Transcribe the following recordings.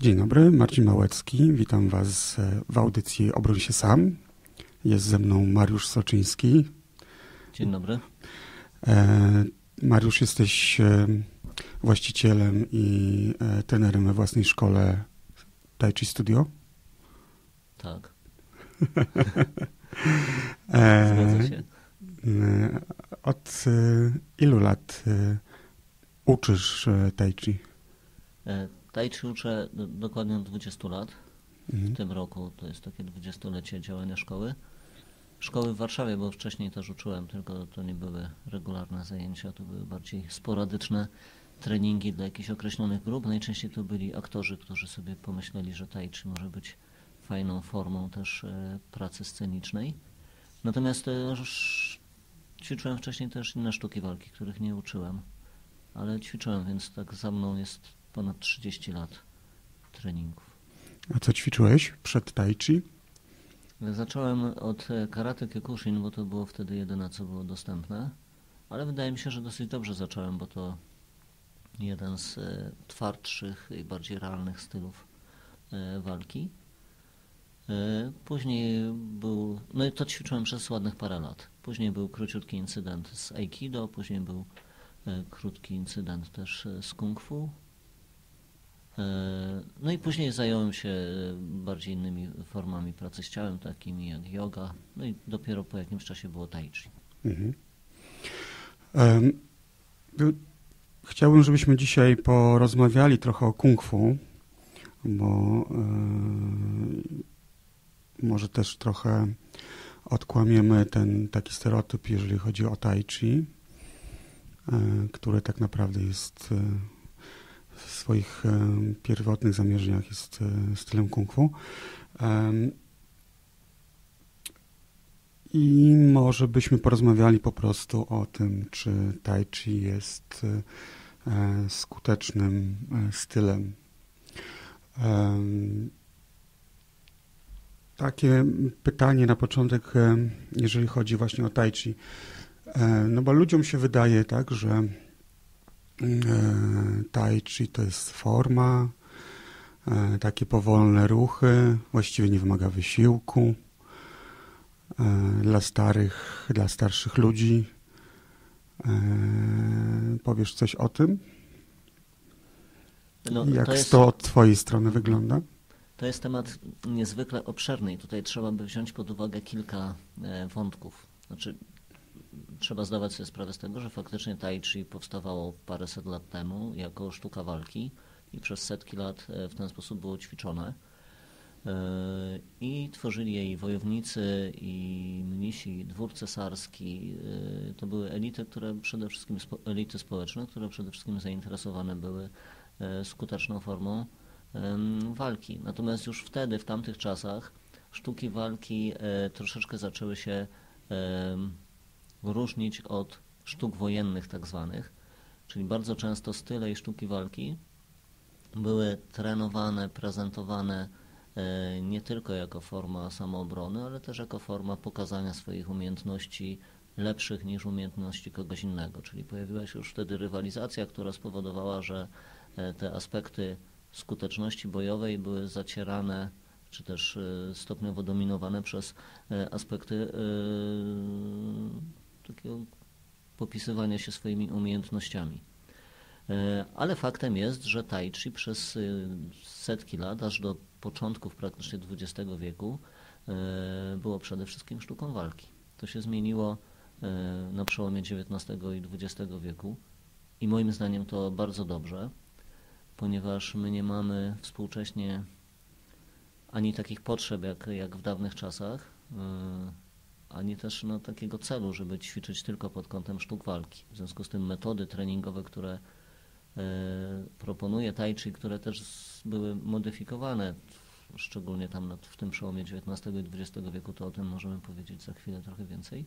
Dzień dobry, Marcin Małecki. Witam Was e, w audycji Obroń się sam. Jest ze mną Mariusz Soczyński. Dzień dobry. E, Mariusz, jesteś e, właścicielem i trenerem we własnej szkole Tai Chi Studio? Tak. Zgadza się. Od ilu lat uczysz Tai Chi? Tai Chi uczę dokładnie od 20 lat. Mhm. W tym roku to jest takie dwudziestolecie działania szkoły. Szkoły w Warszawie, bo wcześniej też uczyłem, tylko to nie były regularne zajęcia, to były bardziej sporadyczne treningi dla jakichś określonych grup. Najczęściej to byli aktorzy, którzy sobie pomyśleli, że tai chi może być fajną formą też e, pracy scenicznej. Natomiast też ćwiczyłem wcześniej też inne sztuki walki, których nie uczyłem, ale ćwiczyłem, więc tak za mną jest ponad 30 lat treningów. A co ćwiczyłeś przed tai chi? Zacząłem od karate kyokushin, bo to było wtedy jedyne, co było dostępne. Ale wydaje mi się, że dosyć dobrze zacząłem, bo to jeden z e, twardszych i bardziej realnych stylów e, walki. E, później był, no i to ćwiczyłem przez ładnych parę lat. Później był króciutki incydent z Aikido, później był krótki incydent też z Kung Fu. E, no i później zająłem się bardziej innymi formami pracy z ciałem, takimi jak yoga, no i dopiero po jakimś czasie było tai chi. Mhm. chciałbym, żebyśmy dzisiaj porozmawiali trochę o kung fu, bo e, może też trochę odkłamiemy ten taki stereotyp, jeżeli chodzi o tai chi, e, który tak naprawdę jest w swoich e, pierwotnych zamierzeniach jest e, stylem kung fu. I może byśmy porozmawiali po prostu o tym, czy tai chi jest e, skutecznym stylem. Takie pytanie na początek, jeżeli chodzi właśnie o tai chi. No bo ludziom się wydaje tak, że tai chi to jest forma, e, takie powolne ruchy, właściwie nie wymaga wysiłku. E, dla starych, dla starszych ludzi. Powiesz coś o tym? No, Jak to, jest, to od Twojej strony wygląda? To jest temat niezwykle obszerny i tutaj trzeba by wziąć pod uwagę kilka wątków. Znaczy, trzeba zdawać sobie sprawę z tego, że faktycznie tai chi powstawało paręset lat temu jako sztuka walki i przez setki lat e, w ten sposób było ćwiczone. E, I tworzyli jej wojownicy i mnisi, dwór cesarski. E, to były elity, które przede wszystkim elity społeczne, które przede wszystkim zainteresowane były skuteczną formą walki. Natomiast już wtedy, w tamtych czasach, sztuki walki troszeczkę zaczęły się różnić od sztuk wojennych tak zwanych, czyli bardzo często style i sztuki walki były trenowane, prezentowane e, nie tylko jako forma samoobrony, ale też jako forma pokazania swoich umiejętności lepszych niż umiejętności kogoś innego. Czyli pojawiła się już wtedy rywalizacja, która spowodowała, że e, te aspekty skuteczności bojowej były zacierane czy też e, stopniowo dominowane przez aspekty takiego popisywania się swoimi umiejętnościami. E, ale faktem jest, że tai chi przez e, setki lat, aż do początków praktycznie XX wieku, e, było przede wszystkim sztuką walki. To się zmieniło na przełomie XIX i XX wieku i moim zdaniem to bardzo dobrze, ponieważ my nie mamy współcześnie ani takich potrzeb jak, jak w dawnych czasach, ani też no, takiego celu, żeby ćwiczyć tylko pod kątem sztuk walki. W związku z tym metody treningowe, które e, proponuje Tai Chi, które też były modyfikowane, szczególnie tam w tym przełomie XIX i XX wieku, to o tym możemy powiedzieć za chwilę trochę więcej,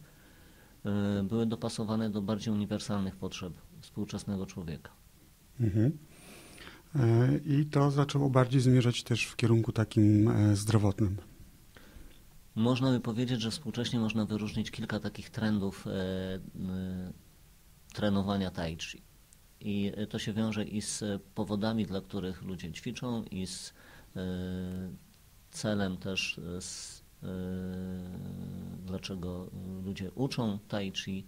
e, były dopasowane do bardziej uniwersalnych potrzeb współczesnego człowieka. Mhm. E, I to zaczęło bardziej zmierzać też w kierunku takim zdrowotnym. Można by powiedzieć, że współcześnie można wyróżnić kilka takich trendów e, e, trenowania tai chi. I to się wiąże i z powodami, dla których ludzie ćwiczą, i z celem też, z, dlaczego ludzie uczą tai chi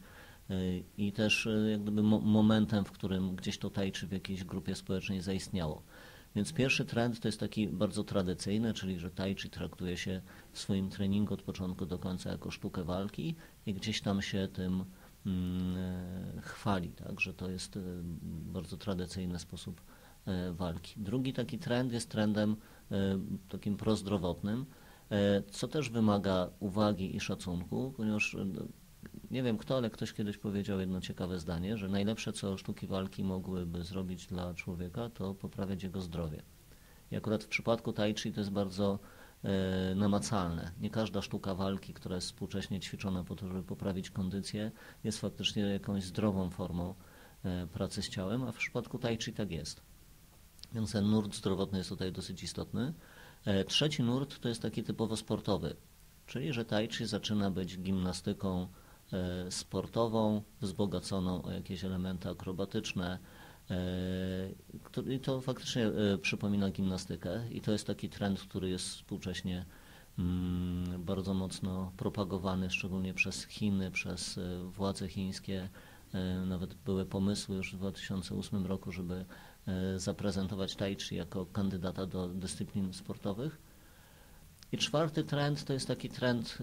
i też jak gdyby momentem, w którym gdzieś to tai chi w jakiejś grupie społecznej zaistniało. Więc pierwszy trend to jest taki bardzo tradycyjny, czyli że tai chi traktuje się w swoim treningu od początku do końca jako sztukę walki i gdzieś tam się tym mm, e, chwali, tak, że to jest e, bardzo tradycyjny sposób e, walki. Drugi taki trend jest trendem takim prozdrowotnym, co też wymaga uwagi i szacunku, ponieważ nie wiem kto, ale ktoś kiedyś powiedział jedno ciekawe zdanie, że najlepsze, co sztuki walki mogłyby zrobić dla człowieka, to poprawiać jego zdrowie. I akurat w przypadku tai chi to jest bardzo e, namacalne. Nie każda sztuka walki, która jest współcześnie ćwiczona po to, żeby poprawić kondycję, jest faktycznie jakąś zdrową formą e, pracy z ciałem, a w przypadku tai chi tak jest. Więc ten nurt zdrowotny jest tutaj dosyć istotny. E, trzeci nurt to jest taki typowo sportowy, czyli że tai chi zaczyna być gimnastyką sportową, wzbogaconą o jakieś elementy akrobatyczne. E, I to faktycznie e, przypomina gimnastykę i to jest taki trend, który jest współcześnie mm, bardzo mocno propagowany, szczególnie przez Chiny, przez władze chińskie. Nawet były pomysły już w 2008 roku, żeby zaprezentować tai chi jako kandydata do dyscyplin sportowych. I czwarty trend to jest taki trend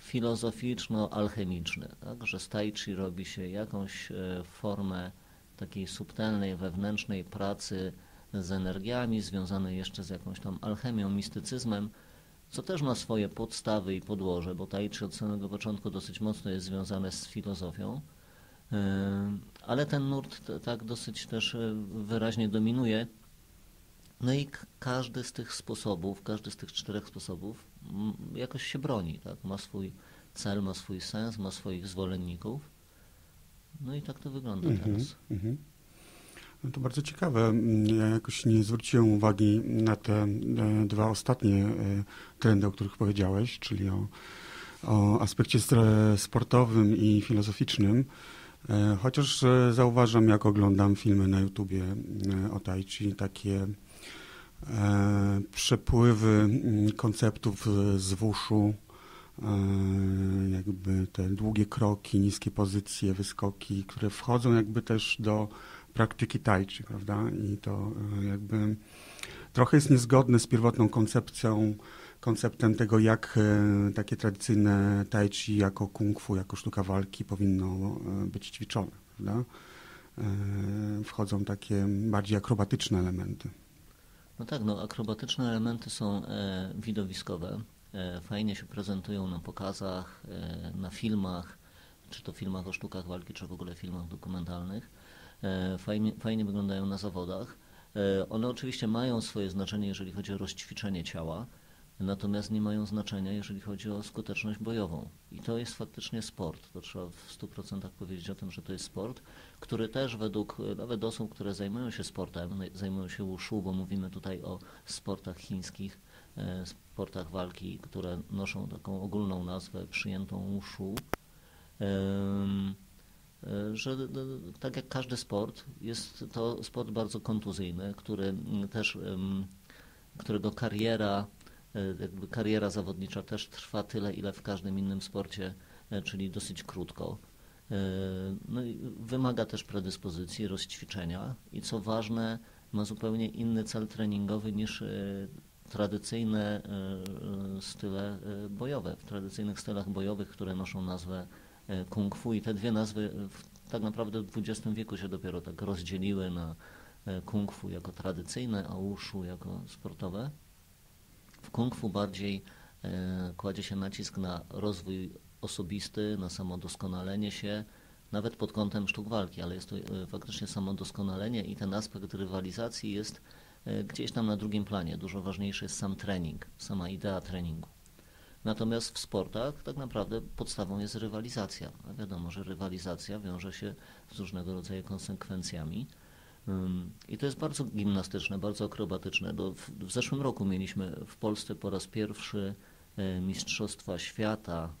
filozoficzno-alchemiczny, tak? że z tai robi się jakąś e, formę takiej subtelnej, wewnętrznej pracy z energiami, związanej jeszcze z jakąś tam alchemią, mistycyzmem, co też ma swoje podstawy i podłoże, bo tai od samego początku dosyć mocno jest związane z filozofią, e, ale ten nurt tak dosyć też e, wyraźnie dominuje. No i każdy z tych sposobów, każdy z tych czterech sposobów jakoś się broni, tak? ma swój cel, ma swój sens, ma swoich zwolenników. No i tak to wygląda mm -hmm, teraz. Mm -hmm. No to bardzo ciekawe. Ja jakoś nie zwróciłem uwagi na te e, dwa ostatnie e, trendy, o których powiedziałeś, czyli o, o aspekcie sportowym i filozoficznym. E, chociaż zauważam, jak oglądam filmy na YouTubie o Tai Chi, takie przepływy mm, konceptów z wuszu, e, jakby te długie kroki, niskie pozycje, wyskoki, które wchodzą jakby też do praktyki tai chi, prawda? I to e, jakby trochę jest niezgodne z pierwotną koncepcją, konceptem tego, jak takie tradycyjne tai chi jako kung fu, jako sztuka walki powinno być ćwiczone, prawda? Wchodzą takie bardziej akrobatyczne elementy. No tak, no akrobatyczne elementy są e, widowiskowe. E, fajnie się prezentują na pokazach, e, na filmach, czy to filmach o sztukach walki, czy w ogóle filmach dokumentalnych. E, fajnie, fajnie wyglądają na zawodach. E, one oczywiście mają swoje znaczenie, jeżeli chodzi o rozćwiczenie ciała, natomiast nie mają znaczenia, jeżeli chodzi o skuteczność bojową. I to jest faktycznie sport. To trzeba w 100% powiedzieć o tym, że to jest sport, który też według nawet osób, które zajmują się sportem, zajmują się wushu, bo mówimy tutaj o sportach chińskich, e, sportach walki, które noszą taką ogólną nazwę przyjętą wushu, e, że tak jak każdy sport, jest to sport bardzo kontuzyjny, który też, którego kariera E, jakby kariera zawodnicza też trwa tyle, ile w każdym innym sporcie, e, czyli dosyć krótko. E, no i wymaga też predyspozycji, rozćwiczenia i co ważne, ma zupełnie inny cel treningowy niż tradycyjne style bojowe. W tradycyjnych stylach bojowych, które noszą nazwę kung fu i te dwie nazwy tak naprawdę w XX wieku się dopiero tak rozdzieliły na kung fu jako tradycyjne, a wushu jako sportowe. W kung fu bardziej e, kładzie się nacisk na rozwój osobisty, na samodoskonalenie się, nawet pod kątem sztuk walki, ale jest to e, faktycznie samodoskonalenie i ten aspekt rywalizacji jest e, gdzieś tam na drugim planie. Dużo ważniejszy jest sam trening, sama idea treningu. Natomiast w sportach tak naprawdę podstawą jest rywalizacja. A wiadomo, że rywalizacja wiąże się z różnego rodzaju konsekwencjami. I to jest bardzo gimnastyczne, bardzo akrobatyczne. W, w, zeszłym roku mieliśmy w Polsce po raz pierwszy e, Mistrzostwa Świata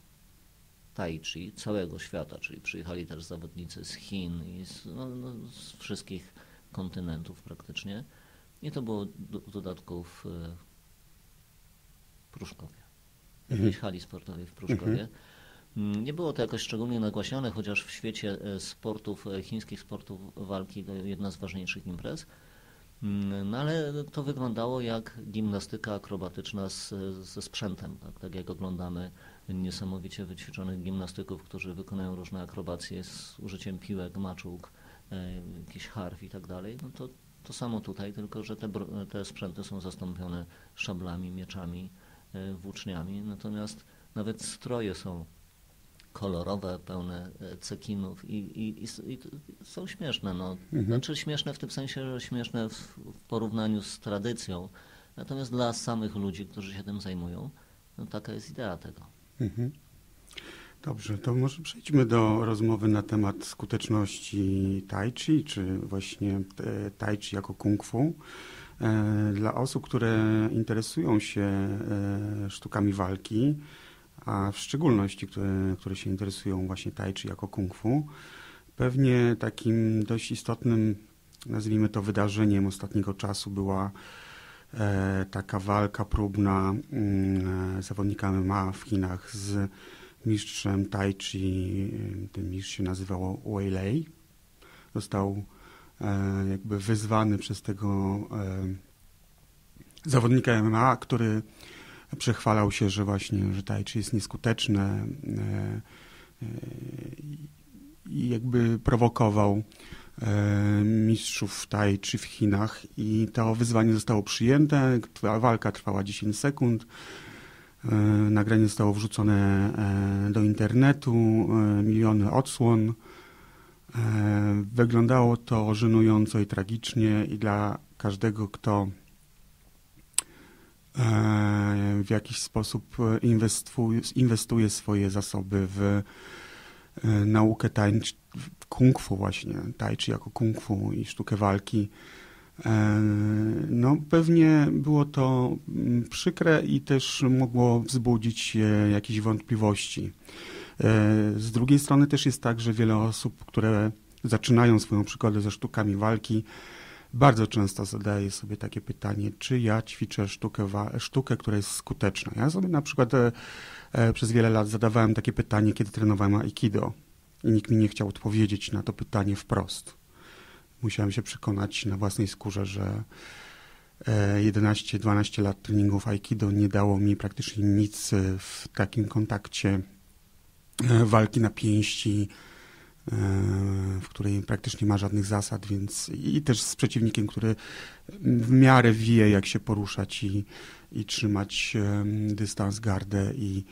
tai chi całego świata, czyli przyjechali też zawodnicy z Chin i z, no, no, z wszystkich kontynentów praktycznie. I to było do, w dodatku w Pruszkowie, w jakiejś mhm. hali sportowej w Pruszkowie. Mhm. Mm, nie było to jakoś szczególnie nagłaśniane, chociaż w świecie e, sportów, e, chińskich sportów walki to jedna z ważniejszych imprez. Mm, no ale to wyglądało jak gimnastyka akrobatyczna z, ze sprzętem, tak, tak jak oglądamy niesamowicie wyćwiczonych gimnastyków, którzy wykonają różne akrobacje z użyciem piłek, maczug, e, jakichś harf i tak dalej. No to, to samo tutaj, tylko że te, te sprzęty są zastąpione szablami, mieczami, włóczniami, natomiast nawet stroje są kolorowe, pełne e, cekinów i, i, i, i są śmieszne. No. Mhm. Znaczy śmieszne w tym sensie, że śmieszne w, w, porównaniu z tradycją. Natomiast dla samych ludzi, którzy się tym zajmują, no taka jest idea tego. Mhm. Dobrze, to może przejdźmy do rozmowy na temat skuteczności tai chi, czy właśnie e, tai chi jako kung fu. E, dla osób, które interesują się sztukami walki, a w szczególności, które, które się interesują właśnie tai chi jako kung fu, pewnie takim dość istotnym, nazwijmy to wydarzeniem ostatniego czasu była e, taka walka próbna mm, zawodnika MMA w Chinach z mistrzem tai chi, ten mistrz się nazywał Wei Lei. Został e, jakby wyzwany przez tego e, zawodnika MMA, który przechwalał się, że właśnie, że tai chi jest nieskuteczne e, e, i jakby prowokował e, mistrzów tai chi w Chinach i to wyzwanie zostało przyjęte. Walka trwała 10 sekund. Nagranie zostało wrzucone do internetu, miliony odsłon. Wyglądało to żenująco i tragicznie i dla każdego, kto w jakiś sposób inwestuje, inwestuje swoje zasoby w e, naukę tańcz, kung fu właśnie, tai chi jako kung fu i sztukę walki. E, no pewnie było to mm, przykre i też mogło wzbudzić jakieś wątpliwości. Z drugiej strony też jest tak, że wiele osób, które zaczynają swoją przygodę ze sztukami walki, bardzo często zadaję sobie takie pytanie, czy ja ćwiczę sztukę, sztukę która jest skuteczna. Ja sobie na przykład e, e, przez wiele lat zadawałem takie pytanie, kiedy trenowałem aikido i nikt mi nie chciał odpowiedzieć na to pytanie wprost. Musiałem się przekonać na własnej skórze, że 11-12 e, lat treningów aikido nie dało mi praktycznie nic w takim kontakcie walki na pięści, w której praktycznie ma żadnych zasad, więc i też z przeciwnikiem, który w miarę wie, jak się poruszać i, i trzymać dystans, gardę i,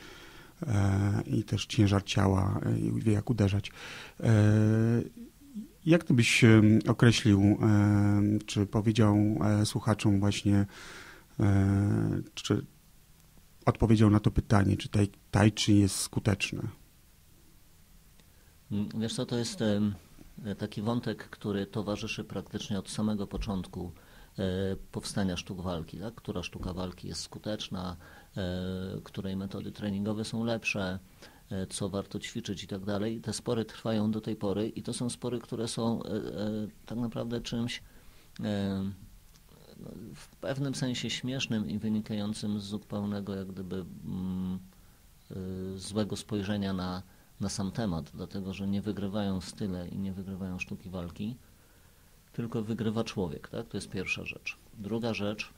e, i też ciężar ciała, i wie, jak uderzać. E, jak to byś określił, czy powiedział e, słuchaczom właśnie, czy odpowiedział na to pytanie, czy tai, tai chi jest skuteczne? Mm, wiesz co, to jest taki wątek, który towarzyszy praktycznie od samego początku e, powstania sztuk walki, tak? która sztuka walki jest skuteczna, e, której metody treningowe są lepsze, e, co warto ćwiczyć i tak dalej. Te spory trwają do tej pory i to są spory, które są tak naprawdę czymś no, w pewnym sensie śmiesznym i wynikającym z zupełnego jak gdyby mm, złego spojrzenia na na sam temat, dlatego że nie wygrywają style i nie wygrywają sztuki walki, tylko wygrywa człowiek. Tak? To jest pierwsza rzecz. Druga rzecz,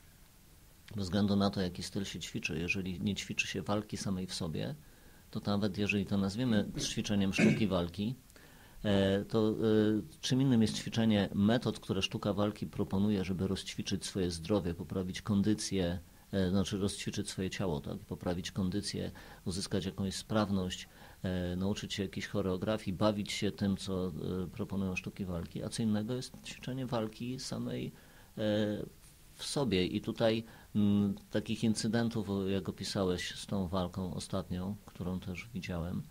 bez względu na to, jaki styl się ćwiczy, jeżeli nie ćwiczy się walki samej w sobie, to nawet jeżeli to nazwiemy ćwiczeniem sztuki walki, e, to e, czym innym jest ćwiczenie metod, które sztuka walki proponuje, żeby rozćwiczyć swoje zdrowie, poprawić kondycję, e, znaczy rozćwiczyć swoje ciało, tak? poprawić kondycję, uzyskać jakąś sprawność, nauczyć się jakiejś choreografii, bawić się tym, co e, proponują sztuki walki, a co innego jest ćwiczenie walki samej e, w sobie. I tutaj takich incydentów, jak opisałeś z tą walką ostatnią, którą też widziałem,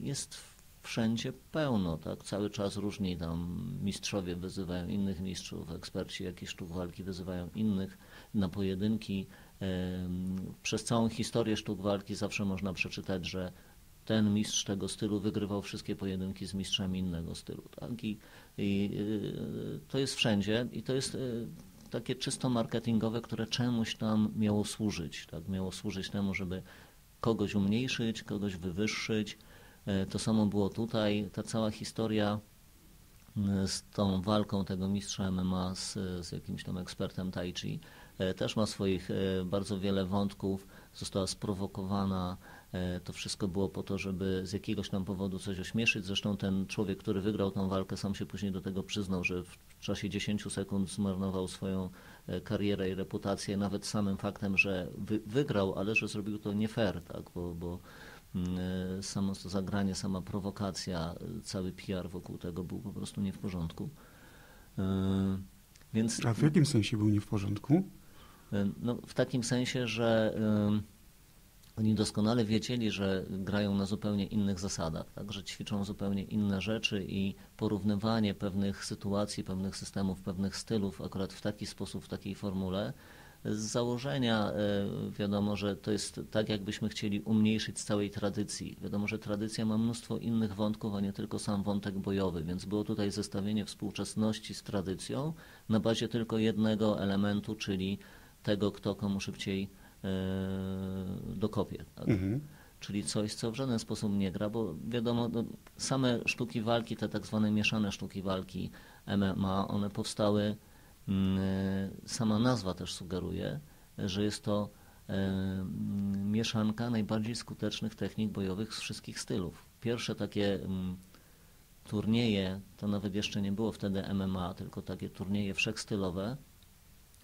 jest wszędzie pełno, tak? Cały czas różni tam mistrzowie wyzywają innych mistrzów, eksperci jakichś sztuk walki wyzywają innych na pojedynki. Przez całą historię sztuk walki zawsze można przeczytać, że ten mistrz tego stylu wygrywał wszystkie pojedynki z mistrzami innego stylu. Tak? I, i to jest wszędzie i to jest takie czysto marketingowe, które czemuś tam miało służyć. Tak? Miało służyć temu, żeby kogoś umniejszyć, kogoś wywyższyć. E, to samo było tutaj. Ta cała historia e, z tą walką tego mistrza MMA z, z jakimś tam ekspertem tai chi e, też ma swoich bardzo wiele wątków. Została sprowokowana E, to wszystko było po to, żeby z jakiegoś tam powodu coś ośmieszyć. Zresztą ten człowiek, który wygrał tą walkę, sam się później do tego przyznał, że w czasie 10 sekund zmarnował swoją e, karierę i reputację, nawet samym faktem, że wy, wygrał, ale że zrobił to nie fair, tak? bo, bo mm, e, samo to zagranie, sama prowokacja, cały PR wokół tego był po prostu nie w porządku. Więc, A w jakim sensie był nie w porządku? No, w takim sensie, że oni doskonale wiedzieli, że grają na zupełnie innych zasadach, tak? że ćwiczą zupełnie inne rzeczy i porównywanie pewnych sytuacji, pewnych systemów, pewnych stylów akurat w taki sposób, w takiej formule, z założenia e, wiadomo, że to jest tak, jakbyśmy chcieli umniejszyć z całej tradycji. Wiadomo, że tradycja ma mnóstwo innych wątków, a nie tylko sam wątek bojowy, więc było tutaj zestawienie współczesności z tradycją na bazie tylko jednego elementu, czyli tego, kto komu szybciej dokopie. Tak? Mhm. Czyli coś, co w żaden sposób nie gra, bo wiadomo, no, same sztuki walki, te tak zwane mieszane sztuki walki MMA, one powstały, mm, e, sama nazwa też sugeruje, że jest to e, mieszanka najbardziej skutecznych technik bojowych z wszystkich stylów. Pierwsze takie mm, turnieje, to nawet jeszcze nie było wtedy MMA, tylko takie turnieje wszechstylowe,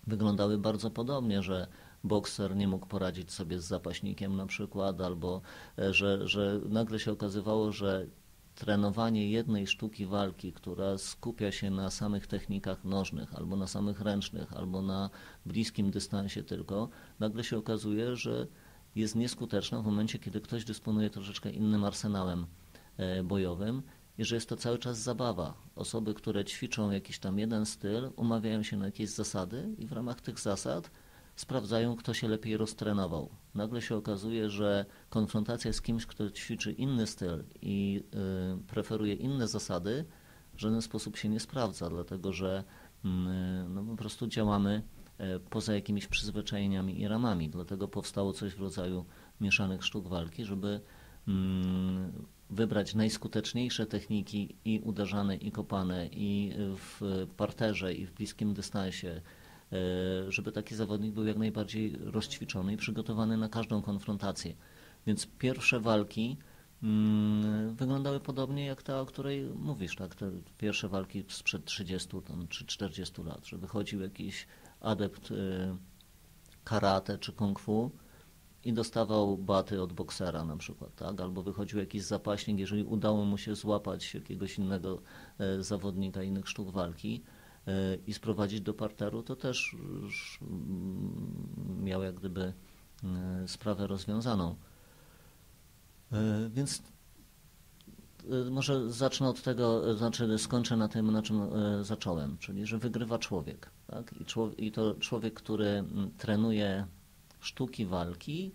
wyglądały bardzo podobnie, że bokser nie mógł poradzić sobie z zapaśnikiem na przykład, albo e, że, że nagle się okazywało, że trenowanie jednej sztuki walki, która skupia się na samych technikach nożnych, albo na samych ręcznych, albo na bliskim dystansie tylko, nagle się okazuje, że jest nieskuteczna w momencie, kiedy ktoś dysponuje troszeczkę innym arsenałem e, bojowym i że jest to cały czas zabawa. Osoby, które ćwiczą jakiś tam jeden styl, umawiają się na jakieś zasady i w ramach tych zasad sprawdzają, kto się lepiej roztrenował. Nagle się okazuje, że konfrontacja z kimś, kto ćwiczy inny styl i y, preferuje inne zasady, w żaden sposób się nie sprawdza, dlatego że y, no, po prostu działamy y, poza jakimiś przyzwyczajeniami i ramami. Dlatego powstało coś w rodzaju mieszanych sztuk walki, żeby mm, wybrać najskuteczniejsze techniki i uderzane, i kopane, i w parterze, i w bliskim dystansie, żeby taki zawodnik był jak najbardziej rozćwiczony i przygotowany na każdą konfrontację. Więc pierwsze walki mm, wyglądały podobnie jak ta, o której mówisz, tak? Te pierwsze walki sprzed 30 tam, czy 40 lat, że wychodził jakiś adept e, karate czy kung fu i dostawał baty od boksera na przykład, tak? albo wychodził jakiś zapaśnik, jeżeli udało mu się złapać jakiegoś innego e, zawodnika innych sztuk walki, i sprowadzić do parteru, to też miał jak gdyby e, sprawę rozwiązaną. E, więc e, może zacznę od tego, znaczy skończę na tym, na czym zacząłem, czyli że wygrywa człowiek. Tak? I, człowiek, I to człowiek, który trenuje sztuki walki,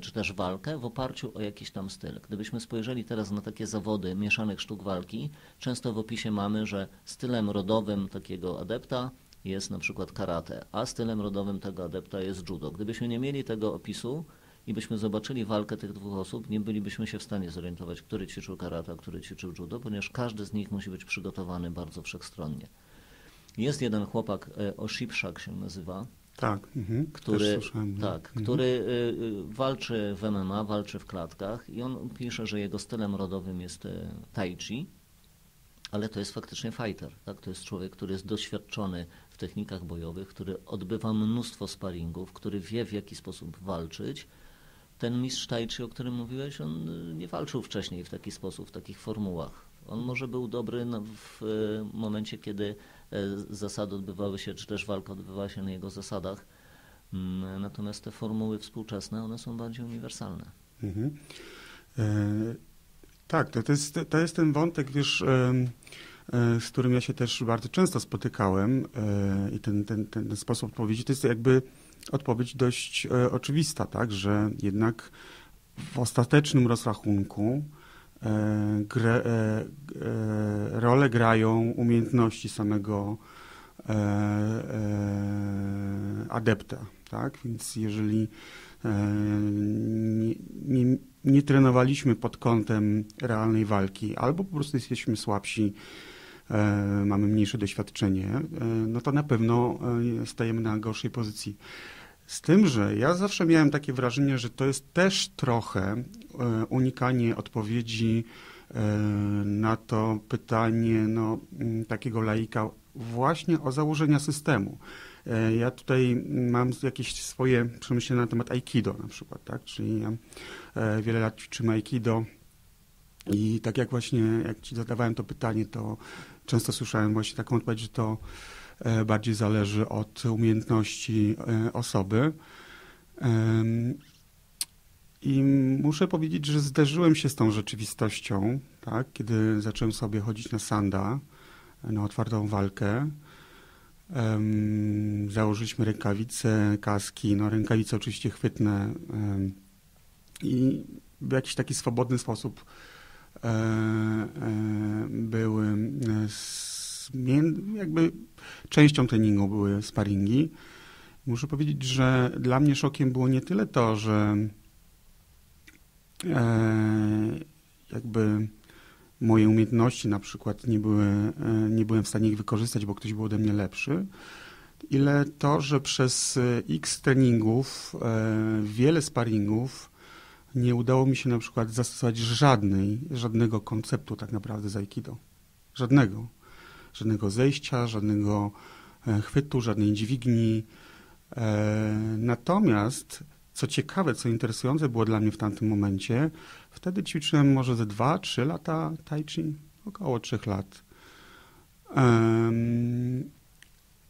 czy też walkę w oparciu o jakiś tam styl. Gdybyśmy spojrzeli teraz na takie zawody mieszanych sztuk walki, często w opisie mamy, że stylem rodowym takiego adepta jest na przykład karate, a stylem rodowym tego adepta jest judo. Gdybyśmy nie mieli tego opisu i byśmy zobaczyli walkę tych dwóch osób, nie bylibyśmy się w stanie zorientować, który ćwiczył karate, a który ćwiczył judo, ponieważ każdy z nich musi być przygotowany bardzo wszechstronnie. Jest jeden chłopak, e, Oshipshak się nazywa, tak, mhm, który, tak, mhm. który y, y, walczy w MMA, walczy w klatkach i on pisze, że jego stylem rodowym jest y, tai chi, ale to jest faktycznie fighter. Tak? To jest człowiek, który jest doświadczony w technikach bojowych, który odbywa mnóstwo sparingów, który wie w jaki sposób walczyć. Ten mistrz tai chi, o którym mówiłeś, on nie walczył wcześniej w taki sposób, w takich formułach. On może był dobry w momencie, kiedy zasady odbywały się, czy też walka odbywała się na jego zasadach. Mm, natomiast te formuły współczesne, one są bardziej uniwersalne. Mhm. E, tak, to, to, jest, to jest ten wątek, wiesz, e, e, z którym ja się też bardzo często spotykałem e, i ten, ten, ten sposób odpowiedzi to jest jakby odpowiedź dość e, oczywista, tak, że jednak w ostatecznym rozrachunku grę, rolę grają umiejętności samego adepta. Tak? Więc jeżeli nie, nie, nie trenowaliśmy pod kątem realnej walki, albo po prostu jesteśmy słabsi, e, mamy mniejsze doświadczenie, e, no to na pewno e, stajemy na gorszej pozycji. Z tym, że ja zawsze miałem takie wrażenie, że to jest też trochę unikanie odpowiedzi na to pytanie no, takiego laika właśnie o założenia systemu. E, ja tutaj mam jakieś swoje przemyślenia na temat Aikido na przykład, tak? Czyli ja e, wiele lat ćwiczymy Aikido i tak jak właśnie, jak ci zadawałem to pytanie, to często słyszałem właśnie taką odpowiedź, że to e, bardziej zależy od umiejętności osoby. I muszę powiedzieć, że zderzyłem się z tą rzeczywistością, tak? kiedy zacząłem sobie chodzić na sanda, na otwartą walkę. Um, założyliśmy rękawice, kaski, no rękawice oczywiście chwytne um, i w jakiś taki swobodny sposób e, e, były jakby częścią treningu były sparingi. Muszę powiedzieć, że dla mnie szokiem było nie tyle to, że e, jakby moje umiejętności na przykład nie, były, e, nie byłem w stanie ich wykorzystać, bo ktoś był ode mnie lepszy, ile to, że przez e, x treningów, wiele sparingów nie udało mi się na przykład zastosować żadnej, żadnego konceptu tak naprawdę z Aikido. Żadnego. Żadnego zejścia, żadnego chwytu, żadnej dźwigni. Natomiast, co ciekawe, co interesujące było dla mnie w tamtym momencie, Wtedy ćwiczyłem może ze 2-3 lata tai chi, około 3 lat.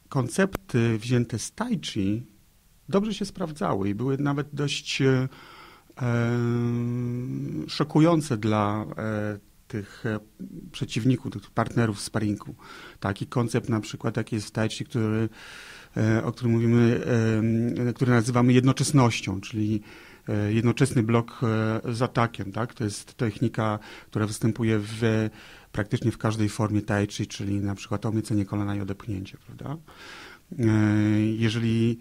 Koncepty wzięte z tai chi dobrze się sprawdzały i były nawet dość e, szokujące dla e, tych e, przeciwników, tych partnerów w sparingu. Taki koncept na przykład, jaki jest w tai chi, który, e, o którym mówimy, e, który nazywamy jednoczesnością, czyli jednoczesny blok z atakiem. Tak? To jest technika, która występuje w, praktycznie w każdej formie tai chi, czyli na przykład omycenie kolana i odepchnięcie. Prawda? Jeżeli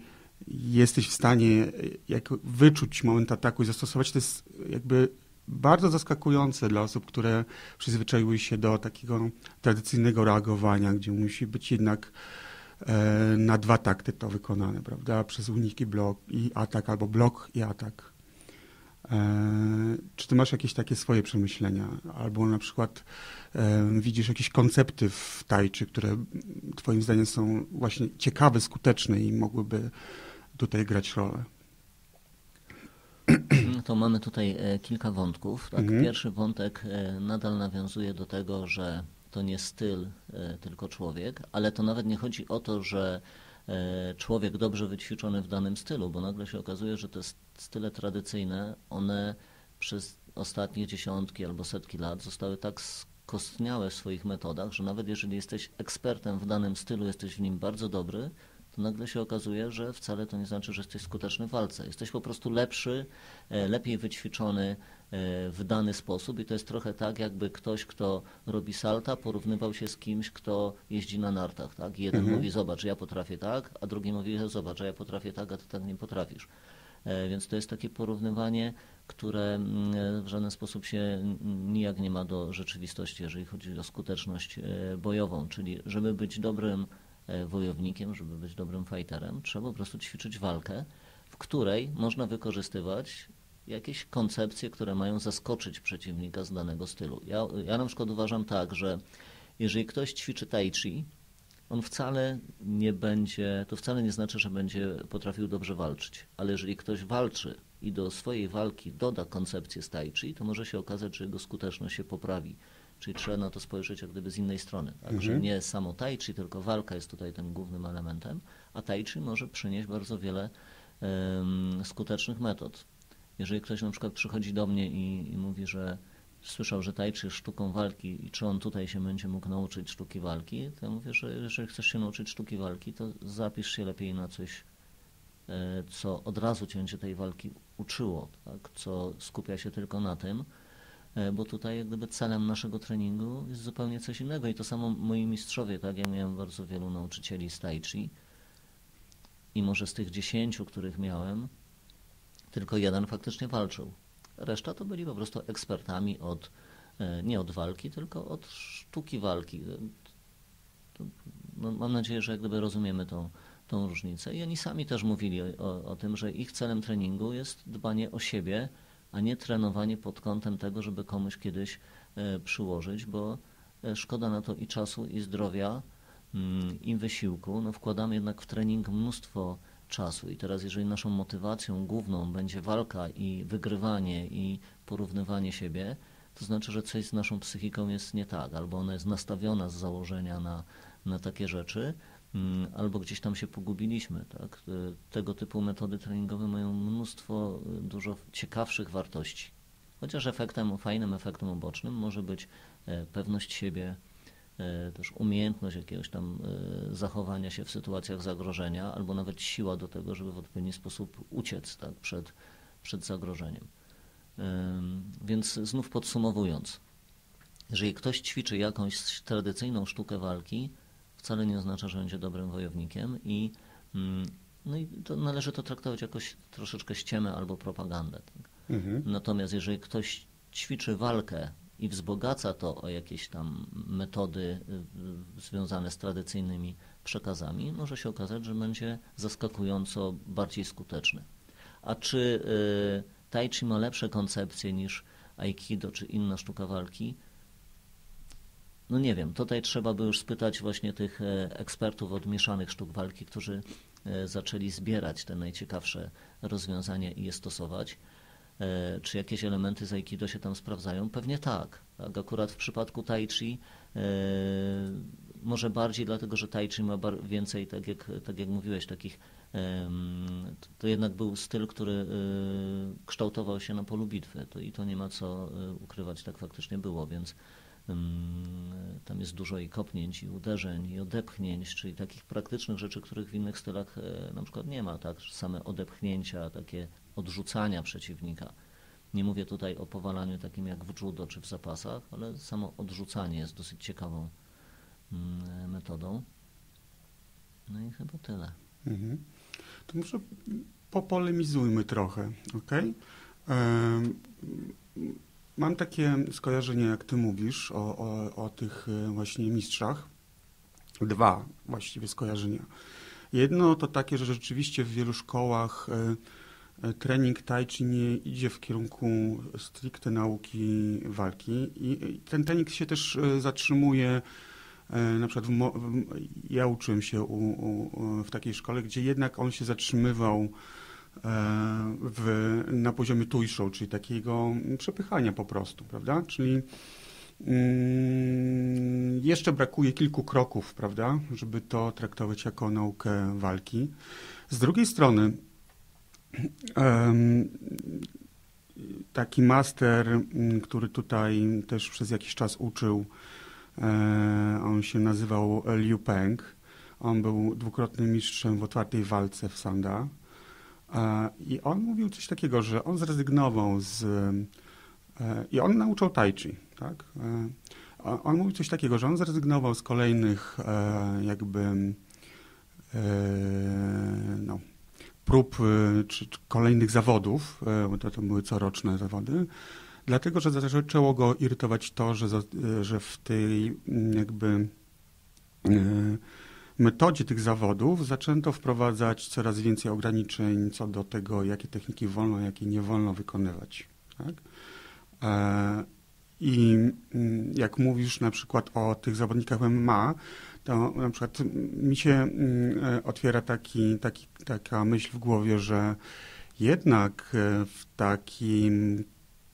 jesteś w stanie jak wyczuć moment ataku i zastosować, to jest jakby bardzo zaskakujące dla osób, które przyzwyczaiły się do takiego tradycyjnego reagowania, gdzie musi być jednak na dwa takty to wykonane, prawda? Przez uniki blok i atak, albo blok i atak. E, czy ty masz jakieś takie swoje przemyślenia? Albo na przykład e, widzisz jakieś koncepty w tajczy, które twoim zdaniem są właśnie ciekawe, skuteczne i mogłyby tutaj grać rolę? To mamy tutaj e, kilka wątków. Tak? Mhm. Pierwszy wątek nadal nawiązuje do tego, że to nie styl, tylko człowiek, ale to nawet nie chodzi o to, że E, człowiek dobrze wyćwiczony w danym stylu, bo nagle się okazuje, że te style tradycyjne, one przez ostatnie dziesiątki albo setki lat zostały tak skostniałe w swoich metodach, że nawet jeżeli jesteś ekspertem w danym stylu, jesteś w nim bardzo dobry, to nagle się okazuje, że wcale to nie znaczy, że jesteś skuteczny w walce. Jesteś po prostu lepszy, e, lepiej wyćwiczony e, w dany sposób i to jest trochę tak, jakby ktoś, kto robi salta, porównywał się z kimś, kto jeździ na nartach. Tak? Jeden mhm. mówi, zobacz, ja potrafię tak, a drugi mówi, zobacz, ja potrafię tak, a ty tak nie potrafisz. E, więc to jest takie porównywanie, które mm, w żaden sposób się nijak nie ma do rzeczywistości, jeżeli chodzi o skuteczność bojową, czyli żeby być dobrym wojownikiem, żeby być dobrym fighterem, trzeba po prostu ćwiczyć walkę, w której można wykorzystywać jakieś koncepcje, które mają zaskoczyć przeciwnika z danego stylu. Ja, ja na przykład uważam tak, że jeżeli ktoś ćwiczy tai chi, on wcale nie będzie, to wcale nie znaczy, że będzie potrafił dobrze walczyć, ale jeżeli ktoś walczy i do swojej walki doda koncepcję z tai chi, to może się okazać, że jego skuteczność się poprawi. Czyli trzeba na to spojrzeć jak gdyby z innej strony. Tak? Mhm. Że nie samo tai chi, tylko walka jest tutaj tym głównym elementem, a tai chi może przynieść bardzo wiele um, skutecznych metod. Jeżeli ktoś na przykład przychodzi do mnie i, i mówi, że słyszał, że tai chi jest sztuką walki i czy on tutaj się będzie mógł nauczyć sztuki walki, to ja mówię, że jeżeli chcesz się nauczyć sztuki walki, to zapisz się lepiej na coś co od razu cięcie tej walki uczyło, tak? co skupia się tylko na tym, bo tutaj jak gdyby celem naszego treningu jest zupełnie coś innego i to samo moi mistrzowie, tak, ja miałem bardzo wielu nauczycieli z tai chi i może z tych dziesięciu, których miałem, tylko jeden faktycznie walczył. Reszta to byli po prostu ekspertami od, e, nie od walki, tylko od sztuki walki. E, no, mam nadzieję, że jak gdyby rozumiemy tą, tą różnicę. I oni sami też mówili o, o tym, że ich celem treningu jest dbanie o siebie, a nie trenowanie pod kątem tego, żeby komuś kiedyś e, przyłożyć, bo szkoda na to i czasu, i zdrowia, mm, i wysiłku. No, wkładamy jednak w trening mnóstwo czasu. I teraz, jeżeli naszą motywacją główną będzie walka i wygrywanie i porównywanie siebie, to znaczy, że coś z naszą psychiką jest nie tak, albo ona jest nastawiona z założenia na, na takie rzeczy, albo gdzieś tam się pogubiliśmy. Tak? Tego typu metody treningowe mają mnóstwo y, dużo ciekawszych wartości. Chociaż efektem, fajnym efektem ubocznym może być e, pewność siebie, E, też umiejętność jakiegoś tam e, zachowania się w sytuacjach zagrożenia, albo nawet siła do tego, żeby w odpowiedni sposób uciec tak, przed, przed zagrożeniem. Więc znów podsumowując, jeżeli ktoś ćwiczy jakąś tradycyjną sztukę walki, wcale nie oznacza, że będzie dobrym wojownikiem i, mm, no i to należy to traktować jakoś troszeczkę ściemę albo propagandę. Tak? Mhm. Natomiast jeżeli ktoś ćwiczy walkę i wzbogaca to o jakieś tam metody y, związane z tradycyjnymi przekazami, może się okazać, że będzie zaskakująco bardziej skuteczny. A czy y, Tai Chi ma lepsze koncepcje niż Aikido czy inna sztuka walki? No nie wiem, tutaj trzeba by już spytać właśnie tych e, ekspertów od mieszanych sztuk walki, którzy e, zaczęli zbierać te najciekawsze rozwiązania i je stosować. E, czy jakieś elementy z Aikido się tam sprawdzają? Pewnie tak. tak? Akurat w przypadku Tai Chi może bardziej dlatego, że Tai Chi ma więcej, tak jak, tak jak mówiłeś, takich to jednak był styl, który kształtował się na polu bitwy to, i to nie ma co ukrywać, tak faktycznie było, więc tam jest dużo i kopnięć, i uderzeń, i odepchnięć, czyli takich praktycznych rzeczy, których w innych stylach na przykład nie ma, tak? Same odepchnięcia, takie odrzucania przeciwnika. Nie mówię tutaj o powalaniu takim jak w judo czy w zapasach, ale samo odrzucanie jest dosyć ciekawą mm, metodą. No i chyba tyle. Mhm. To może popolemizujmy trochę, ok? Mam takie skojarzenie, jak ty mówisz, o, o, o tych e, właśnie mistrzach. Dwa właściwie skojarzenia. Jedno to takie, że rzeczywiście w wielu szkołach e, trening tai chi nie idzie w kierunku stricte nauki walki i ten trening się też e, zatrzymuje e, na przykład w, ja uczyłem się u, u, w takiej szkole, gdzie jednak on się zatrzymywał e, w, na poziomie tuiszą, czyli takiego przepychania po prostu, prawda? Czyli mm, jeszcze brakuje kilku kroków, prawda, żeby to traktować jako naukę walki. Z drugiej strony Taki master, mm, który tutaj też przez jakiś czas uczył, e, on się nazywał Liu Peng. On był dwukrotnym mistrzem w otwartej walce w Sanda. E, I on mówił coś takiego, że on zrezygnował z... E, I on nauczał tai chi, tak? On mówił coś takiego, że on zrezygnował z kolejnych jakby no, prób czy, czy kolejnych zawodów, bo to, to były coroczne zawody, dlatego że zaczęło go irytować to, że, że w tej jakby metodzie tych zawodów zaczęto wprowadzać coraz więcej ograniczeń co do tego, jakie techniki wolno, jakie nie wolno wykonywać. Tak? E, I mm, jak mówisz na przykład o tych zawodnikach MMA, to na przykład mi się mm, e, otwiera taki, taki, taka myśl w głowie, że jednak e, w takim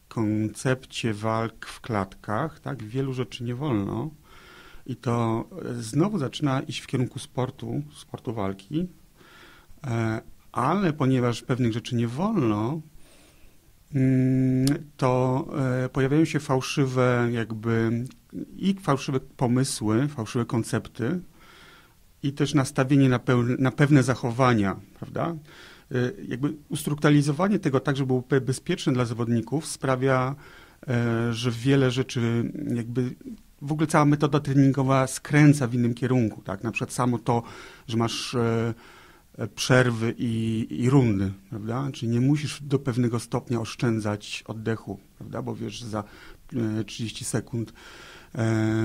koncepcie walk w klatkach, tak, wielu rzeczy nie wolno. I to e, znowu zaczyna iść w kierunku sportu, sportu walki, ale ponieważ pewnych rzeczy nie wolno, mm, to pojawiają się fałszywe jakby i fałszywe pomysły, fałszywe koncepty i też nastawienie na, na pewne zachowania, prawda? jakby ustrukturalizowanie tego tak, żeby było bezpieczne dla zawodników sprawia, że wiele rzeczy jakby w ogóle cała metoda treningowa skręca w innym kierunku, tak? Na przykład samo to, że masz przerwy i, i rundy, prawda? Czyli nie musisz do pewnego stopnia oszczędzać oddechu, prawda? Bo wiesz, za 30 sekund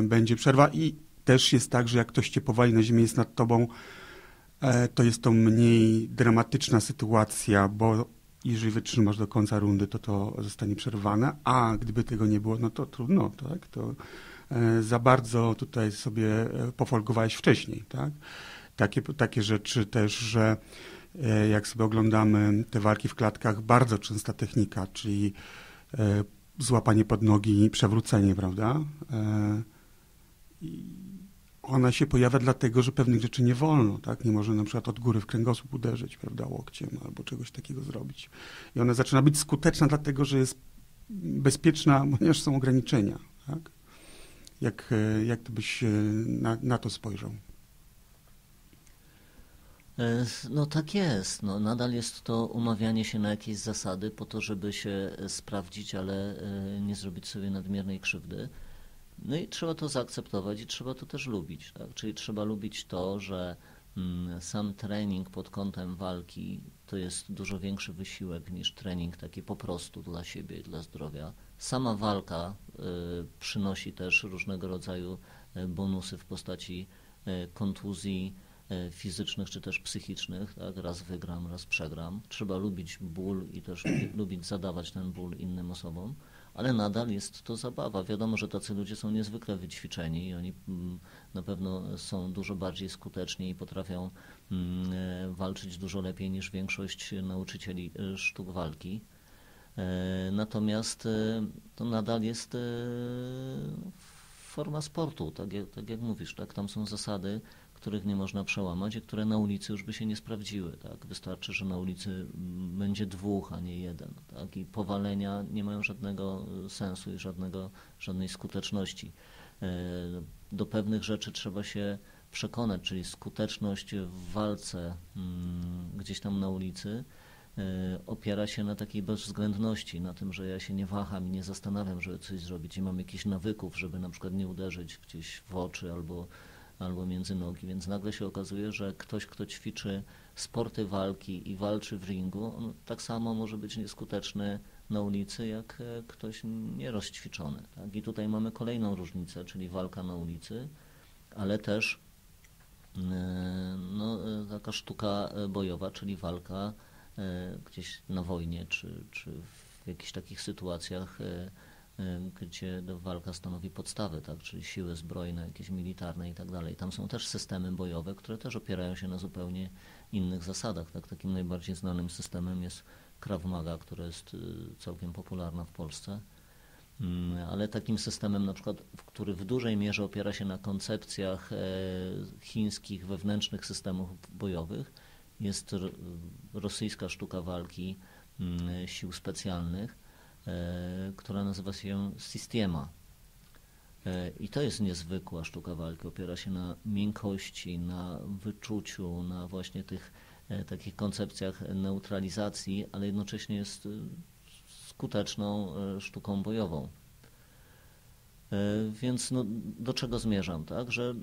będzie przerwa i też jest tak, że jak ktoś cię powali na ziemię, jest nad tobą, e, to jest to mniej dramatyczna sytuacja, bo jeżeli wytrzymasz do końca rundy, to to zostanie przerwane, a gdyby tego nie było, no to trudno, tak? To e, za bardzo tutaj sobie e, pofolgowałeś wcześniej, tak? Takie, takie rzeczy też, że jak sobie oglądamy te walki w klatkach, bardzo częsta technika, czyli złapanie pod nogi i przewrócenie, prawda? ona się pojawia dlatego, że pewnych rzeczy nie wolno, tak? Nie może na przykład od góry w kręgosłup uderzyć, prawda, łokciem albo czegoś takiego zrobić. I ona zaczyna być skuteczna dlatego, że jest bezpieczna, ponieważ są ograniczenia, tak? Jak, e, jak byś e, na, na to spojrzał? E, no tak jest. No, nadal jest to umawianie się na jakieś zasady po to, żeby się sprawdzić, ale nie zrobić sobie nadmiernej krzywdy. No i trzeba to zaakceptować i trzeba to też lubić. Tak? Czyli trzeba lubić to, że mm, sam trening pod kątem walki to jest dużo większy wysiłek niż trening taki po prostu dla siebie dla zdrowia. Sama walka przynosi też różnego rodzaju y, bonusy w postaci y, kontuzji y, fizycznych czy też psychicznych. Tak? Raz wygram, raz przegram. Trzeba lubić ból i też lubić zadawać ten ból innym osobom ale nadal jest to zabawa. Wiadomo, że tacy ludzie są niezwykle wyćwiczeni i oni mm, na pewno są dużo bardziej skuteczni i potrafią mm, walczyć dużo lepiej niż większość nauczycieli sztuk walki. E, natomiast to nadal jest forma sportu, tak jak, tak jak mówisz, tak? tam są zasady, których nie można przełamać i które na ulicy już by się nie sprawdziły. Tak? Wystarczy, że na ulicy będzie dwóch, a nie jeden. Tak? I powalenia nie mają żadnego sensu i żadnego, żadnej skuteczności. E, do pewnych rzeczy trzeba się przekonać, czyli skuteczność w walce mm, gdzieś tam na ulicy e, opiera się na takiej bezwzględności, na tym, że ja się nie waham i nie zastanawiam, żeby coś zrobić i mam jakichś nawyków, żeby na przykład nie uderzyć gdzieś w oczy albo albo między nogi, więc nagle się okazuje, że ktoś, kto ćwiczy sporty walki i walczy w ringu, on tak samo może być nieskuteczny na ulicy, jak e, ktoś nierozćwiczony. Tak? I tutaj mamy kolejną różnicę, czyli walka na ulicy, ale też e, no, e, taka sztuka bojowa, czyli walka gdzieś na wojnie, czy, czy w jakichś takich sytuacjach gdzie walka stanowi podstawę, tak, czyli siły zbrojne, jakieś militarne i tak dalej. Tam są też systemy bojowe, które też opierają się na zupełnie innych zasadach. Tak. Takim najbardziej znanym systemem jest Krav Maga, która jest całkiem popularna w Polsce. Mm, ale takim systemem, na przykład, który w dużej mierze opiera się na koncepcjach e, chińskich wewnętrznych systemów bojowych, jest rosyjska sztuka walki mm, sił specjalnych, E, która nazywa się Systema. E, I to jest niezwykła sztuka walki. Opiera się na miękkości, na wyczuciu, na właśnie tych e, takich koncepcjach neutralizacji, ale jednocześnie jest skuteczną sztuką bojową. Więc no, do czego zmierzam, tak? Że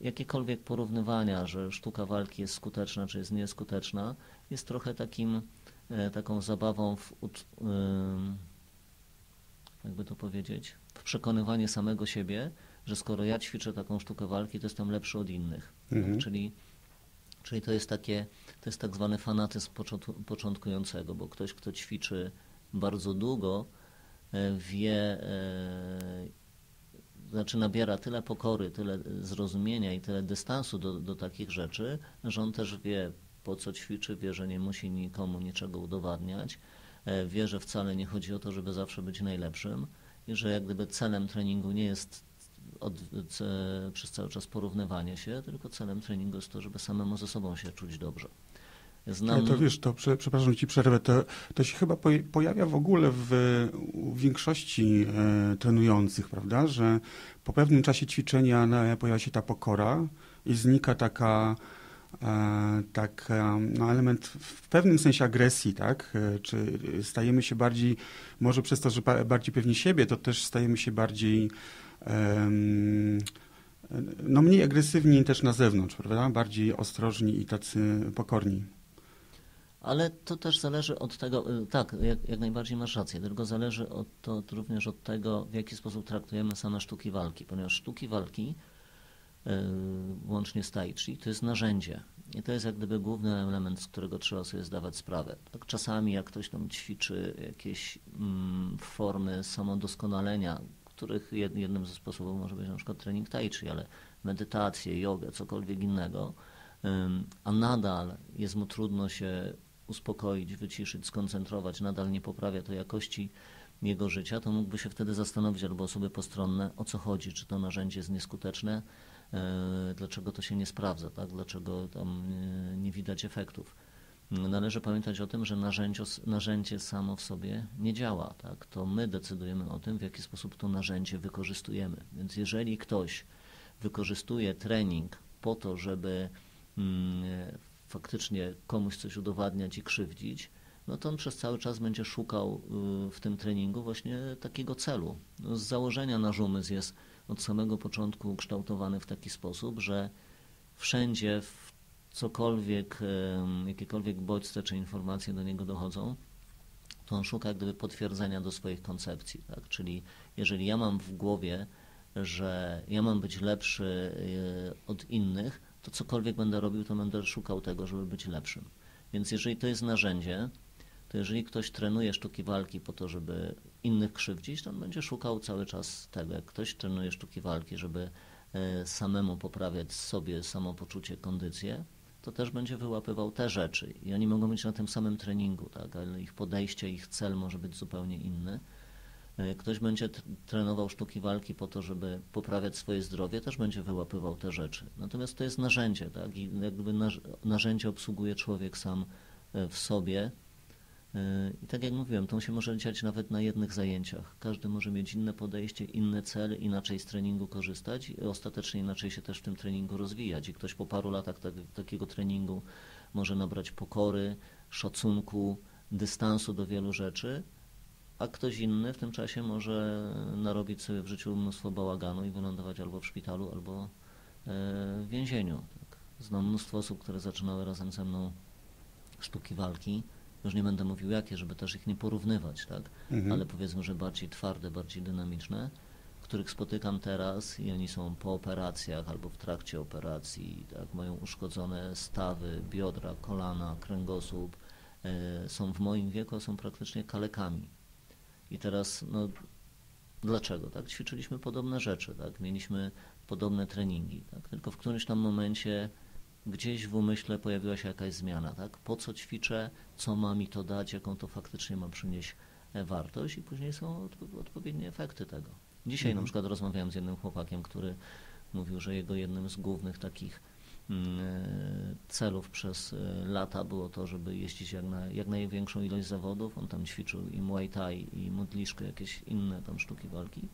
jakiekolwiek porównywania, że sztuka walki jest skuteczna czy jest nieskuteczna, jest trochę takim E, taką zabawą w, jakby to powiedzieć, w przekonywanie samego siebie, że skoro ja ćwiczę taką sztukę walki, to jestem lepszy od innych. Mhm. Czyli, czyli to jest takie, to jest tak zwany fanatyzm początkującego, bo ktoś, kto ćwiczy bardzo długo, e, wie, e, znaczy nabiera tyle pokory, tyle zrozumienia i tyle dystansu do, do takich rzeczy, że on też wie, po co ćwiczy, wie, że nie musi nikomu niczego udowadniać, e, wie, że wcale nie chodzi o to, żeby zawsze być najlepszym i że jak gdyby celem treningu nie jest od, ce, przez cały czas porównywanie się, tylko celem treningu jest to, żeby samemu ze sobą się czuć dobrze. Znam... to wiesz, to przepraszam ci przerwę, to, to się chyba pojawia w ogóle w, w większości e, trenujących, prawda, że po pewnym czasie ćwiczenia pojawia się ta pokora i znika taka e, tak, e, no element w pewnym sensie agresji, tak? E, czy stajemy się bardziej, może przez to, że bardziej pewni siebie, to też stajemy się bardziej no mniej agresywni też na zewnątrz, prawda? Bardziej ostrożni i tacy pokorni. Ale to też zależy od tego, y, tak, jak, jak najbardziej masz rację, tylko zależy od, to również od tego, w jaki sposób traktujemy same sztuki walki, ponieważ sztuki walki, yy, łącznie z tai chi, to jest narzędzie. I to jest jak gdyby główny element, z którego trzeba sobie zdawać sprawę. Tak czasami jak ktoś tam ćwiczy jakieś mm, formy samodoskonalenia, których jednym ze sposobów może być na przykład trening tai chi, ale medytację, jogę, cokolwiek innego, a nadal jest mu trudno się uspokoić, wyciszyć, skoncentrować, nadal nie poprawia to jakości jego życia, to mógłby się wtedy zastanowić albo osoby postronne, o co chodzi, czy to narzędzie jest nieskuteczne, e, dlaczego to się nie sprawdza, tak? dlaczego tam e, nie widać efektów. Należy pamiętać o tym, że narzędzie, narzędzie samo w sobie nie działa. Tak? To my decydujemy o tym, w jaki sposób to narzędzie wykorzystujemy. Więc jeżeli ktoś wykorzystuje trening po to, żeby mm, faktycznie komuś coś udowadniać i krzywdzić, no to on przez cały czas będzie szukał y, w tym treningu właśnie takiego celu. No z założenia nasz umysł jest od samego początku kształtowany w taki sposób, że wszędzie, w cokolwiek, jakiekolwiek bodźce czy informacje do niego dochodzą, to on szuka gdyby potwierdzenia do swoich koncepcji. Tak? Czyli jeżeli ja mam w głowie, że ja mam być lepszy y, od innych, to cokolwiek będę robił, to będę szukał tego, żeby być lepszym. Więc jeżeli to jest narzędzie, to jeżeli ktoś trenuje sztuki walki po to, żeby innych krzywdzić, to on będzie szukał cały czas tego. Jak ktoś trenuje sztuki walki, żeby e, samemu poprawiać sobie samopoczucie, kondycję, to też będzie wyłapywał te rzeczy. I oni mogą być na tym samym treningu, tak? ale ich podejście, ich cel może być zupełnie inny. E, ktoś będzie trenował sztuki walki po to, żeby poprawiać swoje zdrowie, też będzie wyłapywał te rzeczy. Natomiast to jest narzędzie, tak? I jakby narzędzie obsługuje człowiek sam e, w sobie. E, I tak jak mówiłem, to się może dziać nawet na jednych zajęciach. Każdy może mieć inne podejście, inny cel, inaczej z treningu korzystać i ostatecznie inaczej się też w tym treningu rozwijać. I ktoś po paru latach tak, takiego treningu może nabrać pokory, szacunku, dystansu do wielu rzeczy, a ktoś inny w tym czasie może narobić sobie w życiu mnóstwo bałaganu i wylądować albo w szpitalu, albo e, w więzieniu. Tak. Znam mnóstwo osób, które zaczynały razem ze mną sztuki walki. Już nie będę mówił jakie, żeby też ich nie porównywać, tak? Mhm. ale powiedzmy, że bardziej twarde, bardziej dynamiczne, których spotykam teraz i oni są po operacjach albo w trakcie operacji, tak? mają uszkodzone stawy, biodra, kolana, kręgosłup, e, są w moim wieku, a są praktycznie kalekami i teraz, no, dlaczego? Tak? Ćwiczyliśmy podobne rzeczy, tak? mieliśmy podobne treningi, tak? tylko w którymś tam momencie gdzieś w umyśle pojawiła się jakaś zmiana. Tak? Po co ćwiczę, co ma mi to dać, jaką to faktycznie ma przynieść e, wartość i później są odpowiednie efekty tego. Dzisiaj mhm. na przykład rozmawiałem z jednym chłopakiem, który mówił, że jego jednym z głównych takich celów przez e, lata było to, żeby jeździć jak, na, jak największą ilość zawodów. On tam ćwiczył i Muay Thai, i modliszkę, jakieś inne tam sztuki walki.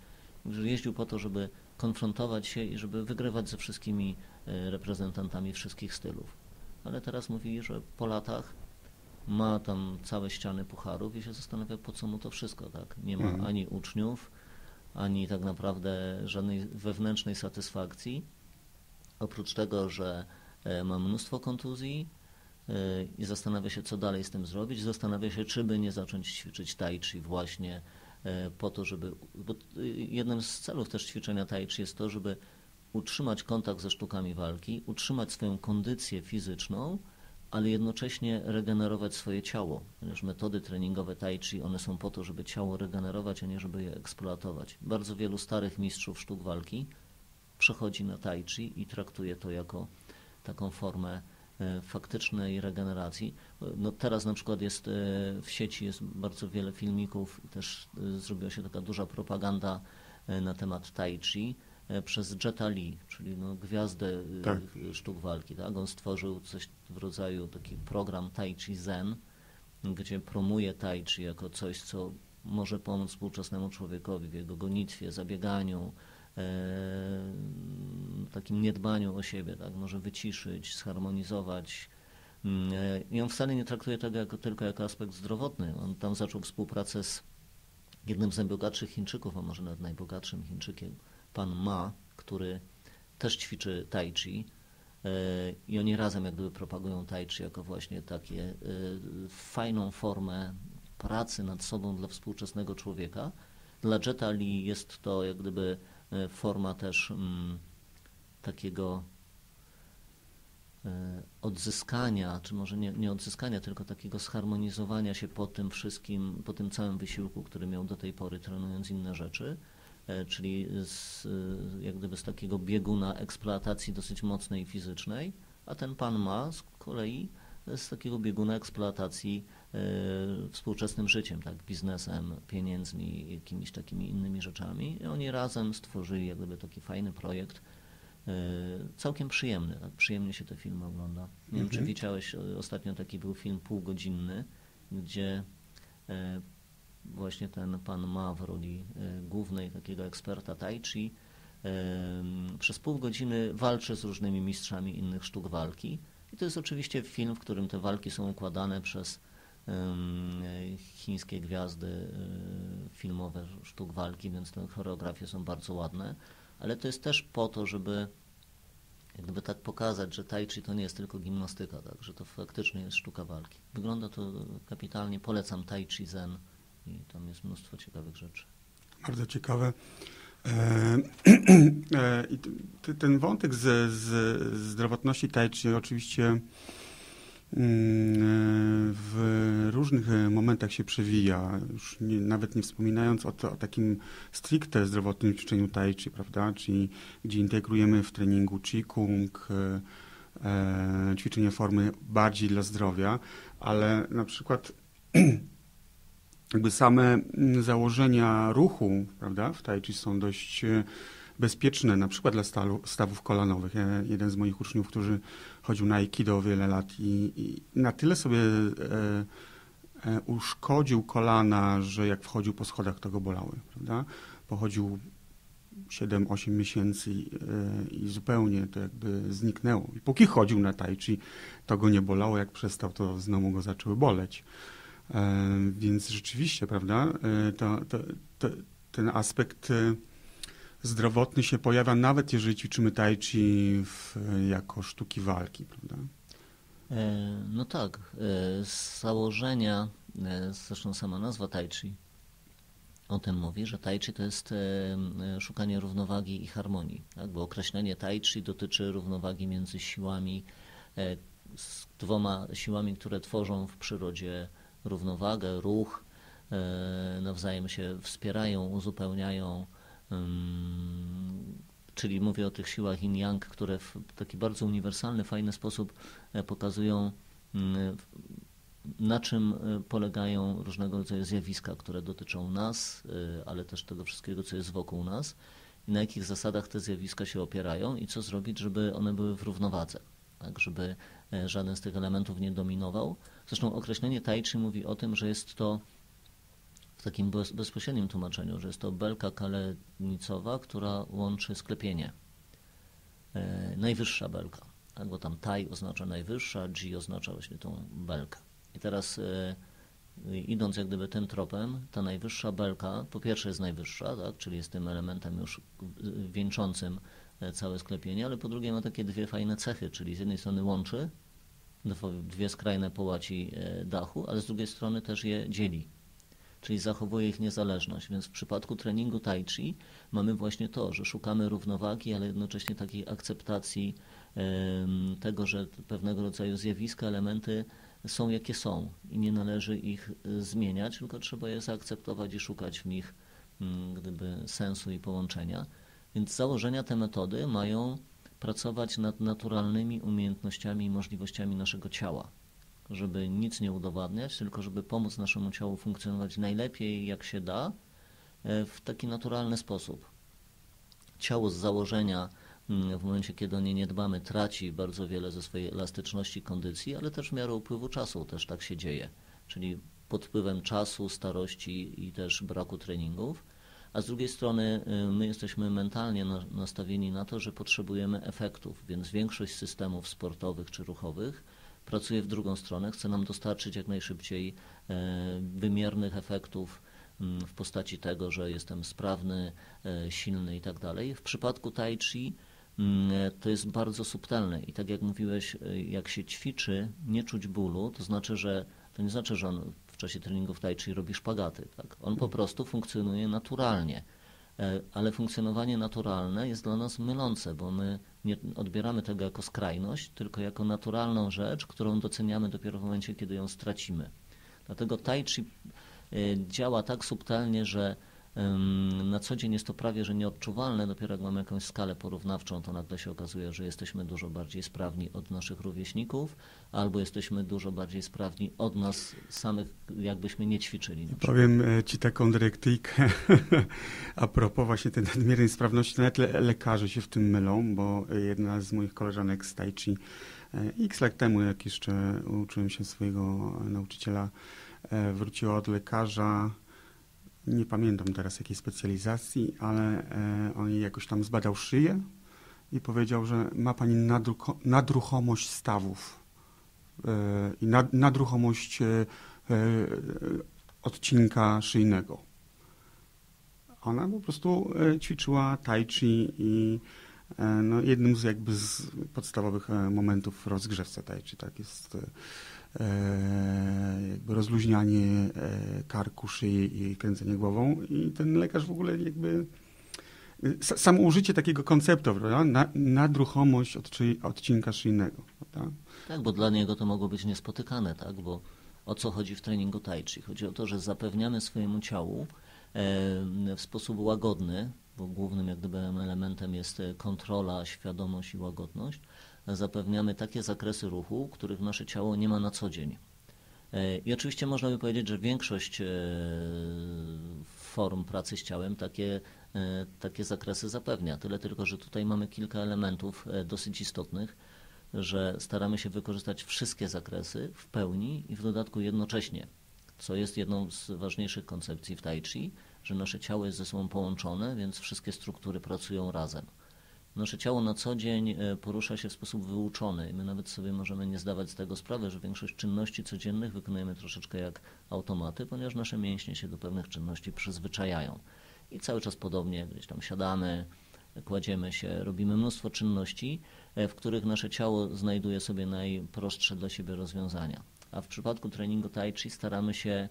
Jeździł po to, żeby konfrontować się i żeby wygrywać ze wszystkimi e, reprezentantami wszystkich stylów. Ale teraz mówi, że po latach ma tam całe ściany pucharów i się zastanawia, po co mu to wszystko, tak? Nie ma mhm. ani uczniów, ani tak naprawdę żadnej wewnętrznej satysfakcji Oprócz tego, że e, mam mnóstwo kontuzji e, i zastanawia się, co dalej z tym zrobić, zastanawia się, czy by nie zacząć ćwiczyć tai chi właśnie e, po to, żeby... Bo jednym z celów też ćwiczenia tai chi jest to, żeby utrzymać kontakt ze sztukami walki, utrzymać swoją kondycję fizyczną, ale jednocześnie regenerować swoje ciało, ponieważ metody treningowe tai chi, one są po to, żeby ciało regenerować, a nie żeby je eksploatować. Bardzo wielu starych mistrzów sztuk walki przechodzi na tai chi i traktuje to jako taką formę e, faktycznej regeneracji. No teraz na przykład jest e, w sieci jest bardzo wiele filmików, też e, zrobiła się taka duża propaganda na temat tai chi przez Jetta Lee, czyli no gwiazdę tak. sztuk walki. Tak? On stworzył coś w rodzaju taki program Tai Chi Zen, gdzie promuje Tai Chi jako coś, co może pomóc współczesnemu człowiekowi w jego gonitwie, zabieganiu, takim niedbaniu o siebie, tak? może wyciszyć, zharmonizować. Mm, I on wcale nie traktuje tego jako, tylko jako aspekt zdrowotny. On tam zaczął współpracę z jednym z najbogatszych Chińczyków, a może nawet najbogatszym Chińczykiem, pan Ma, który też ćwiczy tai chi e, i oni razem jak gdyby propagują tai chi jako właśnie takie e, fajną formę pracy nad sobą dla współczesnego człowieka. Dla Jetta Lee jest to jak gdyby e, forma też mm, takiego odzyskania, czy może nie, nie odzyskania, tylko takiego zharmonizowania się po tym wszystkim, po tym całym wysiłku, który miał do tej pory trenując inne rzeczy. E, czyli z, e, jak gdyby z takiego bieguna eksploatacji dosyć mocnej fizycznej, a ten pan ma z kolei z takiego bieguna eksploatacji e, współczesnym życiem, tak, biznesem, pieniędzmi, jakimiś takimi innymi rzeczami. I oni razem stworzyli jak gdyby taki fajny projekt, całkiem przyjemny, tak, przyjemnie się te filmy ogląda. Nie wiem, czy mhm. widziałeś, ostatnio taki był film półgodzinny, gdzie właśnie ten pan ma w roli głównej takiego eksperta tai chi. Przez pół godziny walczy z różnymi mistrzami innych sztuk walki. I to jest oczywiście film, w którym te walki są układane przez chińskie gwiazdy e, filmowe sztuk walki, więc te choreografie są bardzo ładne, ale to jest też po to, żeby jakby tak pokazać, że tai chi to nie jest tylko gimnastyka, tak, że to faktycznie jest sztuka walki. Wygląda to kapitalnie, polecam tai chi zen i tam jest mnóstwo ciekawych rzeczy. Bardzo ciekawe. E, e, I ten wątek z, z zdrowotności tai chi oczywiście w różnych momentach się przewija, już nie, nawet nie wspominając o, to, o, takim stricte zdrowotnym ćwiczeniu tai chi, prawda, czyli gdzie integrujemy w treningu qigong, e, e ćwiczenie formy bardziej dla zdrowia, ale na przykład jakby same mm, założenia ruchu prawda, w tai chi są dość e, bezpieczne, na przykład dla stawów kolanowych. Jeden z moich uczniów, który chodził na Aikido wiele lat i, i na tyle sobie e, e, uszkodził kolana, że jak wchodził po schodach, to go bolały. Prawda? Pochodził 7-8 miesięcy i, e, i, zupełnie to jakby zniknęło. I póki chodził na tai chi, to go nie bolało, jak przestał, to znowu go zaczęły boleć. E, więc rzeczywiście, prawda, e, to, to, to, ten aspekt e, zdrowotny się pojawia nawet jeżeli ćwiczymy tai chi w, jako sztuki walki, prawda? No tak, z założenia, zresztą sama nazwa tai chi o tym mówi, że tai chi to jest szukanie równowagi i harmonii, tak? bo określenie tai chi dotyczy równowagi między siłami, z dwoma siłami, które tworzą w przyrodzie równowagę, ruch, e, nawzajem się wspierają, uzupełniają. Czyli mówię o tych siłach yin-yang, które w taki bardzo uniwersalny, fajny sposób e, pokazują, na czym e, polegają różnego rodzaju zjawiska, które dotyczą nas, ale też tego wszystkiego, co jest wokół nas i na jakich zasadach te zjawiska się opierają i co zrobić, żeby one były w równowadze, tak, żeby żaden z tych elementów nie dominował, Zresztą określenie tai chi mówi o tym, że jest to w takim bezpośrednim tłumaczeniu, że jest to belka kalenicowa, która łączy sklepienie. E, najwyższa belka, tak? bo tam tai oznacza najwyższa, ji oznacza właśnie tą belkę. I teraz e, idąc jak gdyby tym tropem, ta najwyższa belka, po pierwsze jest najwyższa, tak? czyli jest tym elementem już wieńczącym e, całe sklepienie, ale po drugie ma takie dwie fajne cechy, czyli z jednej strony łączy dwie skrajne połaci dachu, ale z drugiej strony też je dzieli, czyli zachowuje ich niezależność. Więc w przypadku treningu tai chi mamy właśnie to, że szukamy równowagi, ale jednocześnie takiej akceptacji tego, że pewnego rodzaju zjawiska, elementy są jakie są i nie należy ich e, zmieniać, tylko trzeba je zaakceptować i szukać w nich mm, gdyby sensu i połączenia. Więc założenia te metody mają pracować nad naturalnymi umiejętnościami i możliwościami naszego ciała, żeby nic nie udowadniać, tylko żeby pomóc naszemu ciału funkcjonować najlepiej jak się da e, w taki naturalny sposób. Ciało z założenia mm, w momencie, kiedy o nie nie dbamy, traci bardzo wiele ze swojej elastyczności, kondycji, ale też w miarę upływu czasu też tak się dzieje. Czyli pod wpływem czasu, starości i też braku treningów a z drugiej strony y, my jesteśmy mentalnie nastawieni na to, że potrzebujemy efektów, więc większość systemów sportowych czy ruchowych pracuje w drugą stronę, chce nam dostarczyć jak najszybciej e, wymiernych efektów w postaci tego, że jestem sprawny, e, silny i tak dalej. W przypadku tai chi to jest bardzo subtelne i tak jak mówiłeś, e, jak się ćwiczy, nie czuć bólu, to znaczy, że to nie znaczy, że on w czasie treningów tai chi robi szpagaty. Tak? On po prostu funkcjonuje naturalnie. E, ale funkcjonowanie naturalne jest dla nas mylące, bo my nie odbieramy tego jako skrajność, tylko jako naturalną rzecz, którą doceniamy dopiero w momencie, kiedy ją stracimy. Dlatego tai chi e, działa tak subtelnie, że na co dzień jest to prawie że nieodczuwalne, dopiero jak mamy jakąś skalę porównawczą, to nagle się okazuje, że jesteśmy dużo bardziej sprawni od naszych rówieśników, albo jesteśmy dużo bardziej sprawni od nas samych, jakbyśmy nie ćwiczyli. Powiem e, Ci taką dyrektyjkę a propos właśnie tej nadmiernej sprawności, nawet le lekarze się w tym mylą, bo jedna z moich koleżanek z Tai Chi e, x lat temu, jak jeszcze uczyłem się swojego nauczyciela, e, wróciła od lekarza nie pamiętam teraz jakiej specjalizacji, ale e, on jej jakoś tam zbadał szyję i powiedział, że ma pani nadruchomość stawów e, i nad, nadruchomość e, odcinka szyjnego. Ona po prostu ćwiczyła tai chi i no, jednym z jakby z podstawowych momentów rozgrzewce tai chi tak jest jakby rozluźnianie e, karku, szyi i kręcenie głową i ten lekarz w ogóle jakby samo użycie takiego konceptu, prawda? nadruchomość odcinka szyjnego. Prawda? Tak, bo dla niego to mogło być niespotykane, tak? Bo o co chodzi w treningu tai chi? Chodzi o to, że zapewniamy swojemu ciału e, w sposób łagodny, bo głównym jak gdyby elementem jest kontrola, świadomość i łagodność, zapewniamy takie zakresy ruchu, których nasze ciało nie ma na co dzień. E, I oczywiście można by powiedzieć, że większość e, form pracy z ciałem takie, e, takie zakresy zapewnia. Tyle tylko, że tutaj mamy kilka elementów dosyć istotnych, że staramy się wykorzystać wszystkie zakresy w pełni i w dodatku jednocześnie, co jest jedną z ważniejszych koncepcji w Tai Chi, że nasze ciało jest ze sobą połączone, więc wszystkie struktury pracują razem. Nasze ciało na co dzień e, porusza się w sposób wyuczony. My nawet sobie możemy nie zdawać z tego sprawy, że większość czynności codziennych wykonujemy troszeczkę jak automaty, ponieważ nasze mięśnie się do pewnych czynności przyzwyczajają. I cały czas podobnie gdzieś tam siadamy, kładziemy się, robimy mnóstwo czynności, e, w których nasze ciało znajduje sobie najprostsze dla siebie rozwiązania. A w przypadku treningu tai chi staramy się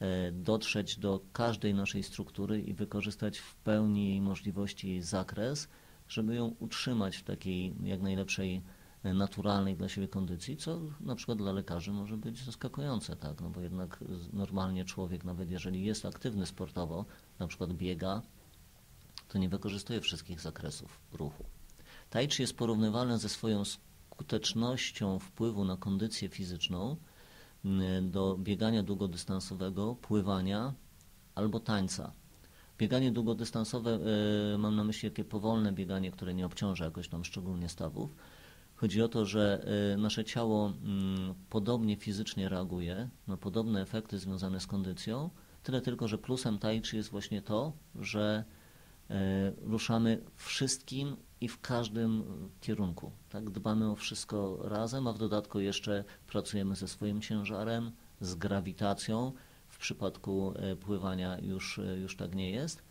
e, dotrzeć do każdej naszej struktury i wykorzystać w pełni jej możliwości, jej zakres, żeby ją utrzymać w takiej jak najlepszej e, naturalnej dla siebie kondycji, co na przykład dla lekarzy może być zaskakujące, tak? no bo jednak normalnie człowiek, nawet jeżeli jest aktywny sportowo, na przykład biega, to nie wykorzystuje wszystkich zakresów ruchu. Tai chi jest porównywalne ze swoją skutecznością wpływu na kondycję fizyczną do biegania długodystansowego, pływania albo tańca. Bieganie długodystansowe, y, mam na myśli takie powolne bieganie, które nie obciąża jakoś tam szczególnie stawów. Chodzi o to, że y, nasze ciało mm, podobnie fizycznie reaguje na podobne efekty związane z kondycją, tyle tylko, że plusem tai chi jest właśnie to, że y, ruszamy wszystkim i w każdym kierunku. Tak? Dbamy o wszystko razem, a w dodatku jeszcze pracujemy ze swoim ciężarem, z grawitacją, w przypadku e, pływania już, e, już tak nie jest.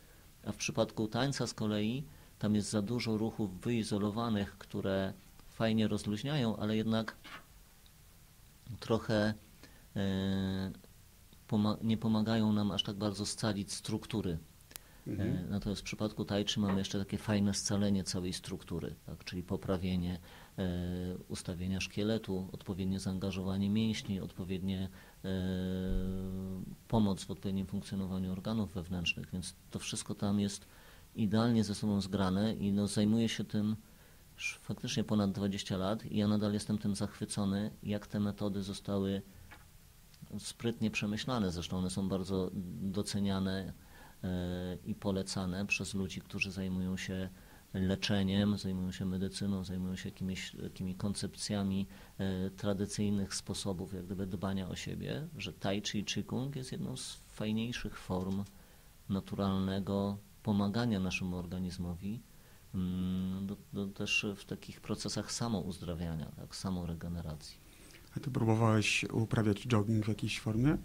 A w przypadku tańca z kolei tam jest za dużo ruchów wyizolowanych, które fajnie rozluźniają, ale jednak trochę e, nie pomagają nam aż tak bardzo scalić struktury. Mhm. Natomiast w przypadku tańczy mamy jeszcze takie fajne scalenie całej struktury, tak? czyli poprawienie ustawienia szkieletu, odpowiednie zaangażowanie mięśni, odpowiednie pomoc w odpowiednim funkcjonowaniu organów wewnętrznych, więc to wszystko tam jest idealnie ze sobą zgrane i no, zajmuję się tym faktycznie ponad 20 lat i ja nadal jestem tym zachwycony, jak te metody zostały sprytnie przemyślane. Zresztą one są bardzo doceniane e, i polecane przez ludzi, którzy zajmują się leczeniem, zajmują się medycyną, zajmują się jakimiś takimi koncepcjami e, tradycyjnych sposobów jak gdyby dbania o siebie, że tai chi i qigong jest jedną z fajniejszych form naturalnego pomagania naszemu organizmowi mm, do, do też w takich procesach samouzdrawiania, tak, samoregeneracji. A ty próbowałeś uprawiać jogging w jakiejś formie?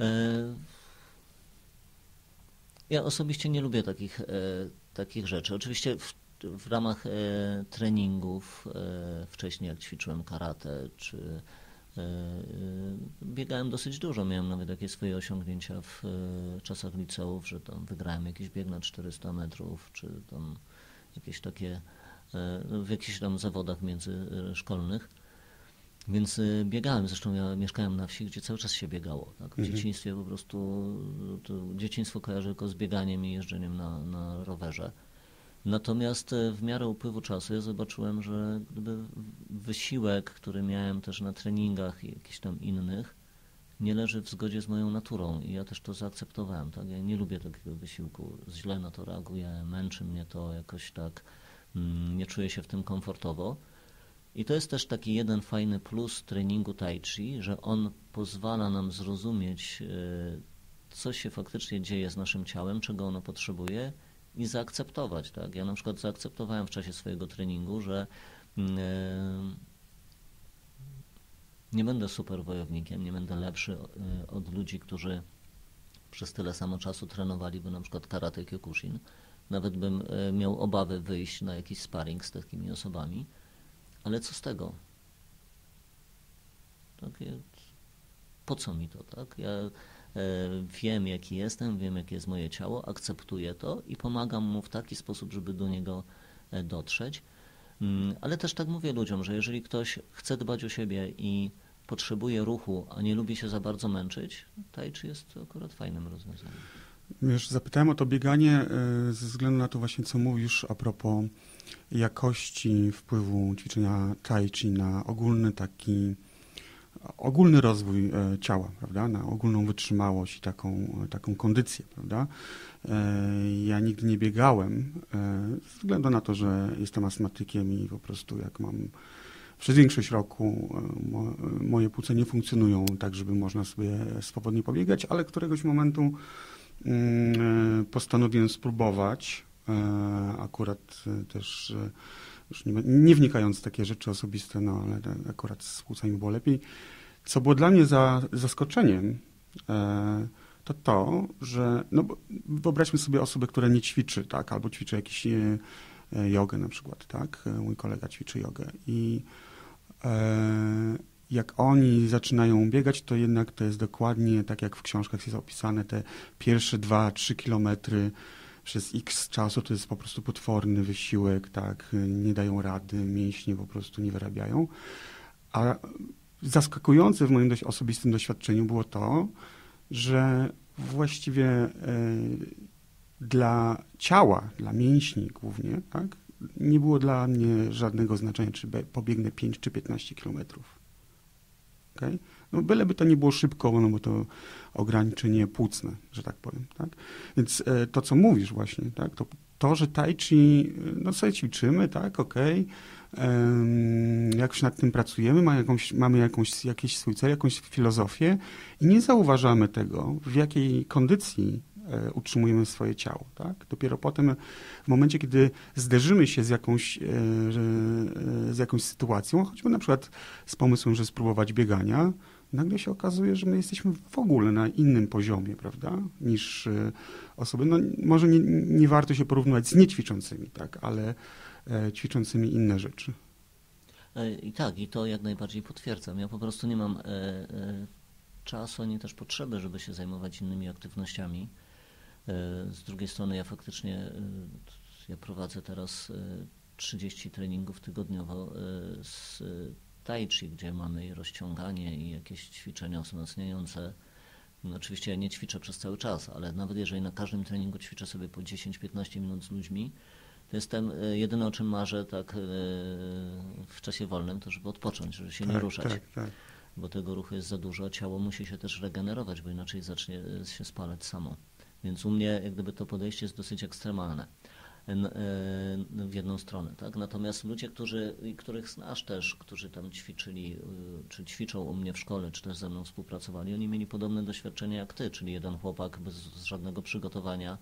E, ja osobiście nie lubię takich, e, takich rzeczy. Oczywiście w, w ramach e, treningów, wcześniej jak ćwiczyłem karate, czy biegałem dosyć dużo. Miałem nawet jakieś swoje osiągnięcia w czasach liceów, że tam wygrałem jakiś bieg na 400 metrów, czy tam jakieś takie w jakichś tam zawodach międzyszkolnych. Więc y, biegałem, zresztą ja mieszkałem na wsi, gdzie cały czas się biegało. Tak? W mhm. dzieciństwie po prostu dzieciństwo kojarzy tylko z bieganiem i jeżdżeniem na, na rowerze. Natomiast y, w miarę upływu czasu ja zobaczyłem, że gdyby wysiłek, który miałem też na treningach i jakichś tam innych, nie leży w zgodzie z moją naturą i ja też to zaakceptowałem. Tak? Ja nie lubię takiego wysiłku, źle na to reaguję, męczy mnie to jakoś tak, mm, nie czuję się w tym komfortowo. I to jest też taki jeden fajny plus treningu tai chi, że on pozwala nam zrozumieć, e, co się faktycznie dzieje z naszym ciałem, czego ono potrzebuje i zaakceptować. Tak? Ja na przykład zaakceptowałem w czasie swojego treningu, że mm, e, nie będę super wojownikiem, nie będę lepszy e, od ludzi, którzy przez tyle samo czasu trenowaliby na przykład karate kyokushin. Nawet bym miał obawy wyjść na jakiś sparring z takimi osobami ale co z tego? Tak, po co mi to, tak? Ja e, wiem, jaki jestem, wiem, jakie jest moje ciało, akceptuję to i pomagam mu w taki sposób, żeby do niego e, dotrzeć. Mm, ale też tak mówię ludziom, że jeżeli ktoś chce dbać o siebie i potrzebuje ruchu, a nie lubi się za bardzo męczyć, tai chi jest akurat fajnym rozwiązaniem. Wiesz, zapytałem o to bieganie e, ze względu na to właśnie, co mówisz a propos jakości wpływu ćwiczenia tai chi na ogólny taki ogólny rozwój e, ciała, prawda, na ogólną wytrzymałość i taką, taką kondycję, prawda. E, ja nigdy nie biegałem ze względu na to, że jestem astmatykiem i po prostu jak mam przez większość roku moje płuce nie funkcjonują tak, żeby można sobie swobodnie pobiegać, ale któregoś momentu Mm, e, postanowiłem spróbować. E, akurat e, też już nie, nie wnikając w takie rzeczy osobiste, no ale akurat z płucami było lepiej. Co było dla mnie za, zaskoczeniem, to to, że no, wyobraźmy sobie osobę, która nie ćwiczy, tak, albo ćwiczy jakiś jogę na przykład, tak, mój kolega ćwiczy jogę i jak oni zaczynają biegać, to jednak to jest dokładnie tak, jak w książkach jest opisane, te pierwsze dwa, trzy kilometry przez x czasu to jest po prostu potworny wysiłek, tak, nie dają rady, mięśnie po prostu nie wyrabiają. A zaskakujące w moim dość osobistym doświadczeniu było to, że właściwie y, dla ciała, dla mięśni głównie, tak, nie było dla mnie żadnego znaczenia, czy pobiegnę 5 czy 15 kilometrów. Okay? No byleby to nie było szybko, no bo to ograniczenie płucne, że tak powiem. Tak? Więc e, to, co mówisz właśnie, tak? to, to, że tai chi, no sobie ćwiczymy, tak, okej, okay, jakoś nad tym pracujemy, mamy, jakąś, mamy jakąś, jakiś swój cel, jakąś filozofię i nie zauważamy tego, w jakiej kondycji E, utrzymujemy swoje ciało. Tak? Dopiero potem, w momencie, kiedy zderzymy się z jakąś, e, e, z jakąś sytuacją, choćby na przykład z pomysłem, że spróbować biegania, nagle się okazuje, że my jesteśmy w ogóle na innym poziomie, prawda, niż osoby. No, może nie, nie warto się porównywać z niećwiczącymi, tak, ale ćwiczącymi inne rzeczy. I tak, i to jak najbardziej potwierdzam. Ja po prostu nie mam e, e, czasu, ani też potrzeby, żeby się zajmować innymi aktywnościami. E, z drugiej strony ja faktycznie e, ja prowadzę teraz 30 e, treningów tygodniowo z tai chi, gdzie mamy i rozciąganie i jakieś ćwiczenia wzmacniające. No oczywiście ja nie ćwiczę przez cały czas, ale nawet jeżeli na każdym treningu ćwiczę sobie po 10-15 minut z ludźmi, to jestem jedyne o czym marzę tak w czasie wolnym, to żeby odpocząć, żeby się tak, nie ruszać. Tak, tak. Bo tego ruchu jest za dużo, ciało musi się też regenerować, bo inaczej zacznie się spalać samo. Więc u mnie jak gdyby to podejście jest dosyć ekstremalne. W jedną stronę. Tak? Natomiast ludzie, którzy, których znasz też, którzy tam ćwiczyli, czy ćwiczą u mnie w szkole, czy też ze mną współpracowali, oni mieli podobne doświadczenia jak ty, czyli jeden chłopak bez żadnego przygotowania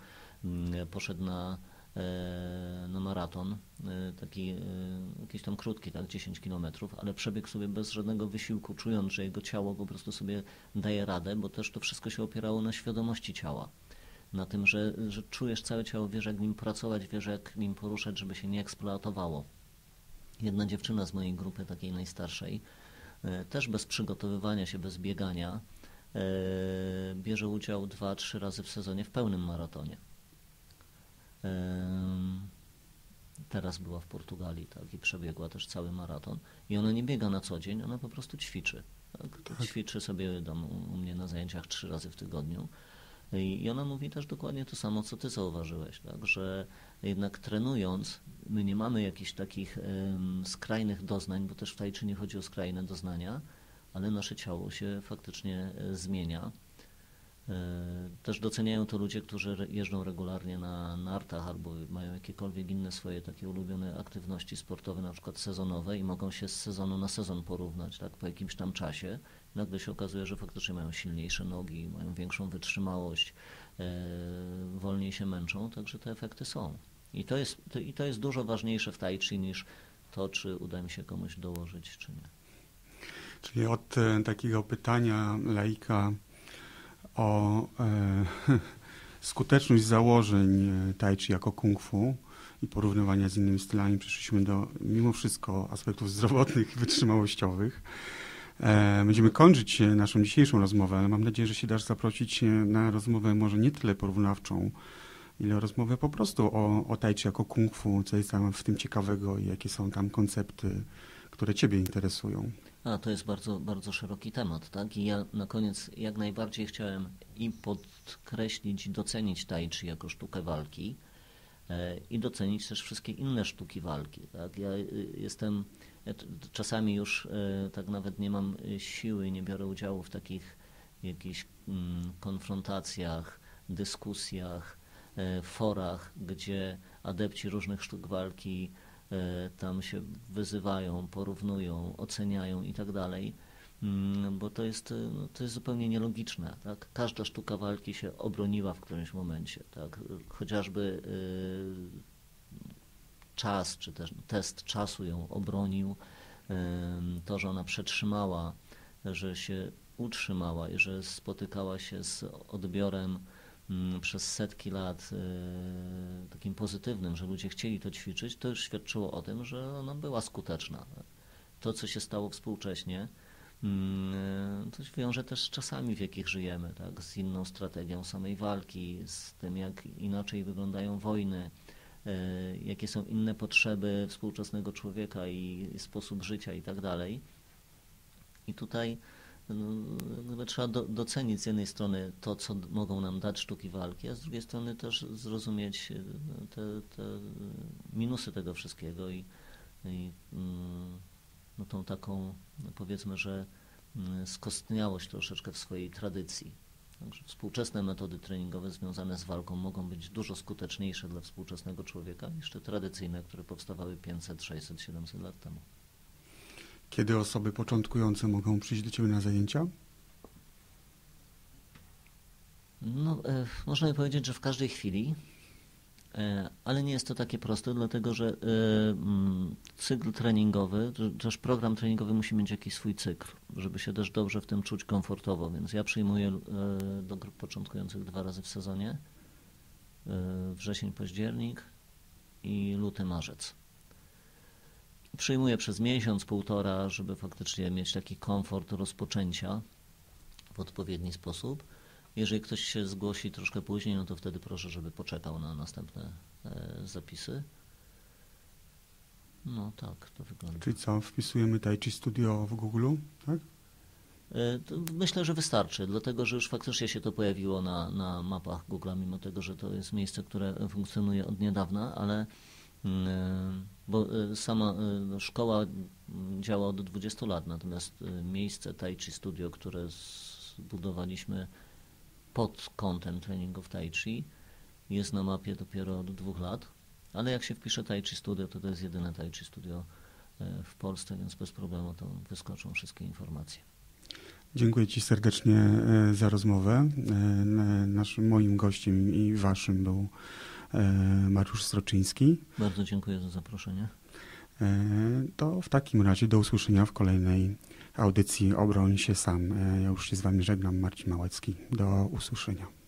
poszedł na E, na maraton, e, taki e, jakiś tam krótki, tak, 10 kilometrów, ale przebiegł sobie bez żadnego wysiłku, czując, że jego ciało po prostu sobie daje radę, bo też to wszystko się opierało na świadomości ciała. Na tym, że, że czujesz całe ciało, wiesz jak nim pracować, wiesz jak nim poruszać, żeby się nie eksploatowało. Jedna dziewczyna z mojej grupy, takiej najstarszej, też bez przygotowywania się, bez biegania, bierze udział dwa, trzy razy w sezonie w pełnym maratonie. Teraz była w Portugalii tak, i przebiegła też cały maraton. I ona nie biega na co dzień, ona po prostu ćwiczy. Tak? Tak. Ćwiczy sobie tam u mnie na zajęciach trzy razy w tygodniu. I ona mówi też dokładnie to samo, co ty zauważyłeś, tak? że jednak trenując, my nie mamy jakichś takich um, skrajnych doznań, bo też w tajczy nie chodzi o skrajne doznania, ale nasze ciało się faktycznie e, zmienia. E, też doceniają to ludzie, którzy jeżdżą regularnie na nartach albo mają jakiekolwiek inne swoje takie ulubione aktywności sportowe, na przykład sezonowe i mogą się z sezonu na sezon porównać, tak, po jakimś tam czasie. Nagle się okazuje, że faktycznie mają silniejsze nogi, mają większą wytrzymałość, e, wolniej się męczą, także te efekty są. I to jest, to, i to jest dużo ważniejsze w tai chi niż to, czy uda mi się komuś dołożyć, czy nie. Czyli od e, takiego pytania laika o e, skuteczność założeń e, tai chi jako kung fu i porównywania z innymi stylami przeszliśmy do mimo wszystko aspektów zdrowotnych i wytrzymałościowych. E, będziemy kończyć naszą dzisiejszą rozmowę, ale mam nadzieję, że się dasz zaprosić na rozmowę może nie tyle porównawczą, ile rozmowę po prostu o, o jako kung fu, co jest tam w tym ciekawego i jakie są tam koncepty, które Ciebie interesują. A, to jest bardzo, bardzo szeroki temat, tak? I ja na koniec jak najbardziej chciałem i podkreślić, docenić tai chi jako sztukę walki e, i docenić też wszystkie inne sztuki walki, tak? Ja y, jestem, ja czasami już e, tak nawet nie mam siły, nie biorę udziału w takich jakichś mm, konfrontacjach, dyskusjach, e, forach, gdzie adepci różnych sztuk walki E, tam się wyzywają, porównują, oceniają i tak mm, bo to jest, e, no, to jest zupełnie nielogiczne. Tak? Każda sztuka walki się obroniła w którymś momencie. Tak? Chociażby e, czas, czy też test czasu ją obronił, to, że ona przetrzymała, że się utrzymała i że spotykała się z odbiorem Mm, przez setki lat e, takim pozytywnym, że ludzie chcieli to ćwiczyć, to już świadczyło o tym, że ona była skuteczna. To, co się stało współcześnie, mm, e, to się wiąże też z czasami, w jakich żyjemy, tak? z inną strategią samej walki, z tym, jak inaczej wyglądają wojny, jakie są inne potrzeby współczesnego człowieka i sposób życia i tak dalej. I tutaj no, trzeba do, docenić z jednej strony to, co mogą nam dać sztuki walki, a z drugiej strony też zrozumieć e, te, te minusy tego wszystkiego i, i mm, no, tą taką, powiedzmy, że mm, skostniałość troszeczkę w swojej tradycji. Także współczesne metody treningowe związane z walką mogą być dużo skuteczniejsze dla współczesnego człowieka niż te tradycyjne, które powstawały 500, 600, 700 lat temu. Kiedy osoby początkujące mogą przyjść do Ciebie na zajęcia? No, e, można by powiedzieć, że w każdej chwili, ale nie jest to takie proste, dlatego że e, mm, cykl treningowy, też program treningowy musi mieć jakiś swój cykl, żeby się też dobrze w tym czuć komfortowo, więc ja przyjmuję e, do grup początkujących dwa razy w sezonie, e, wrzesień, październik i luty, marzec przyjmuję przez miesiąc, półtora, żeby faktycznie mieć taki komfort rozpoczęcia w odpowiedni sposób. Jeżeli ktoś się zgłosi troszkę później, no to wtedy proszę, żeby poczekał na następne e, zapisy. No tak, to wygląda. Czyli co, wpisujemy Tai Chi Studio w Google, tak? E, myślę, że wystarczy, dlatego że już faktycznie się to pojawiło na, na mapach Google, mimo tego, że to jest miejsce, które funkcjonuje od niedawna, ale Mm, e, bo sama szkoła działa od 20 lat, natomiast miejsce Tai Chi Studio, które zbudowaliśmy pod kątem treningów Tai Chi jest na mapie dopiero od dwóch lat, Ale jak się wpisze Tai Chi Studio, to to jest jedyne Tai Chi Studio e, w Polsce, więc bez problemu to wyskoczą wszystkie informacje. Dziękuję Ci serdecznie e, za rozmowę. E, naszym moim gościem i Waszym był Mariusz Stroczyński. Bardzo dziękuję za zaproszenie. To w takim razie do usłyszenia w kolejnej audycji Obroń się sam. Ja już się z Wami żegnam, Marcin Małecki. Do usłyszenia.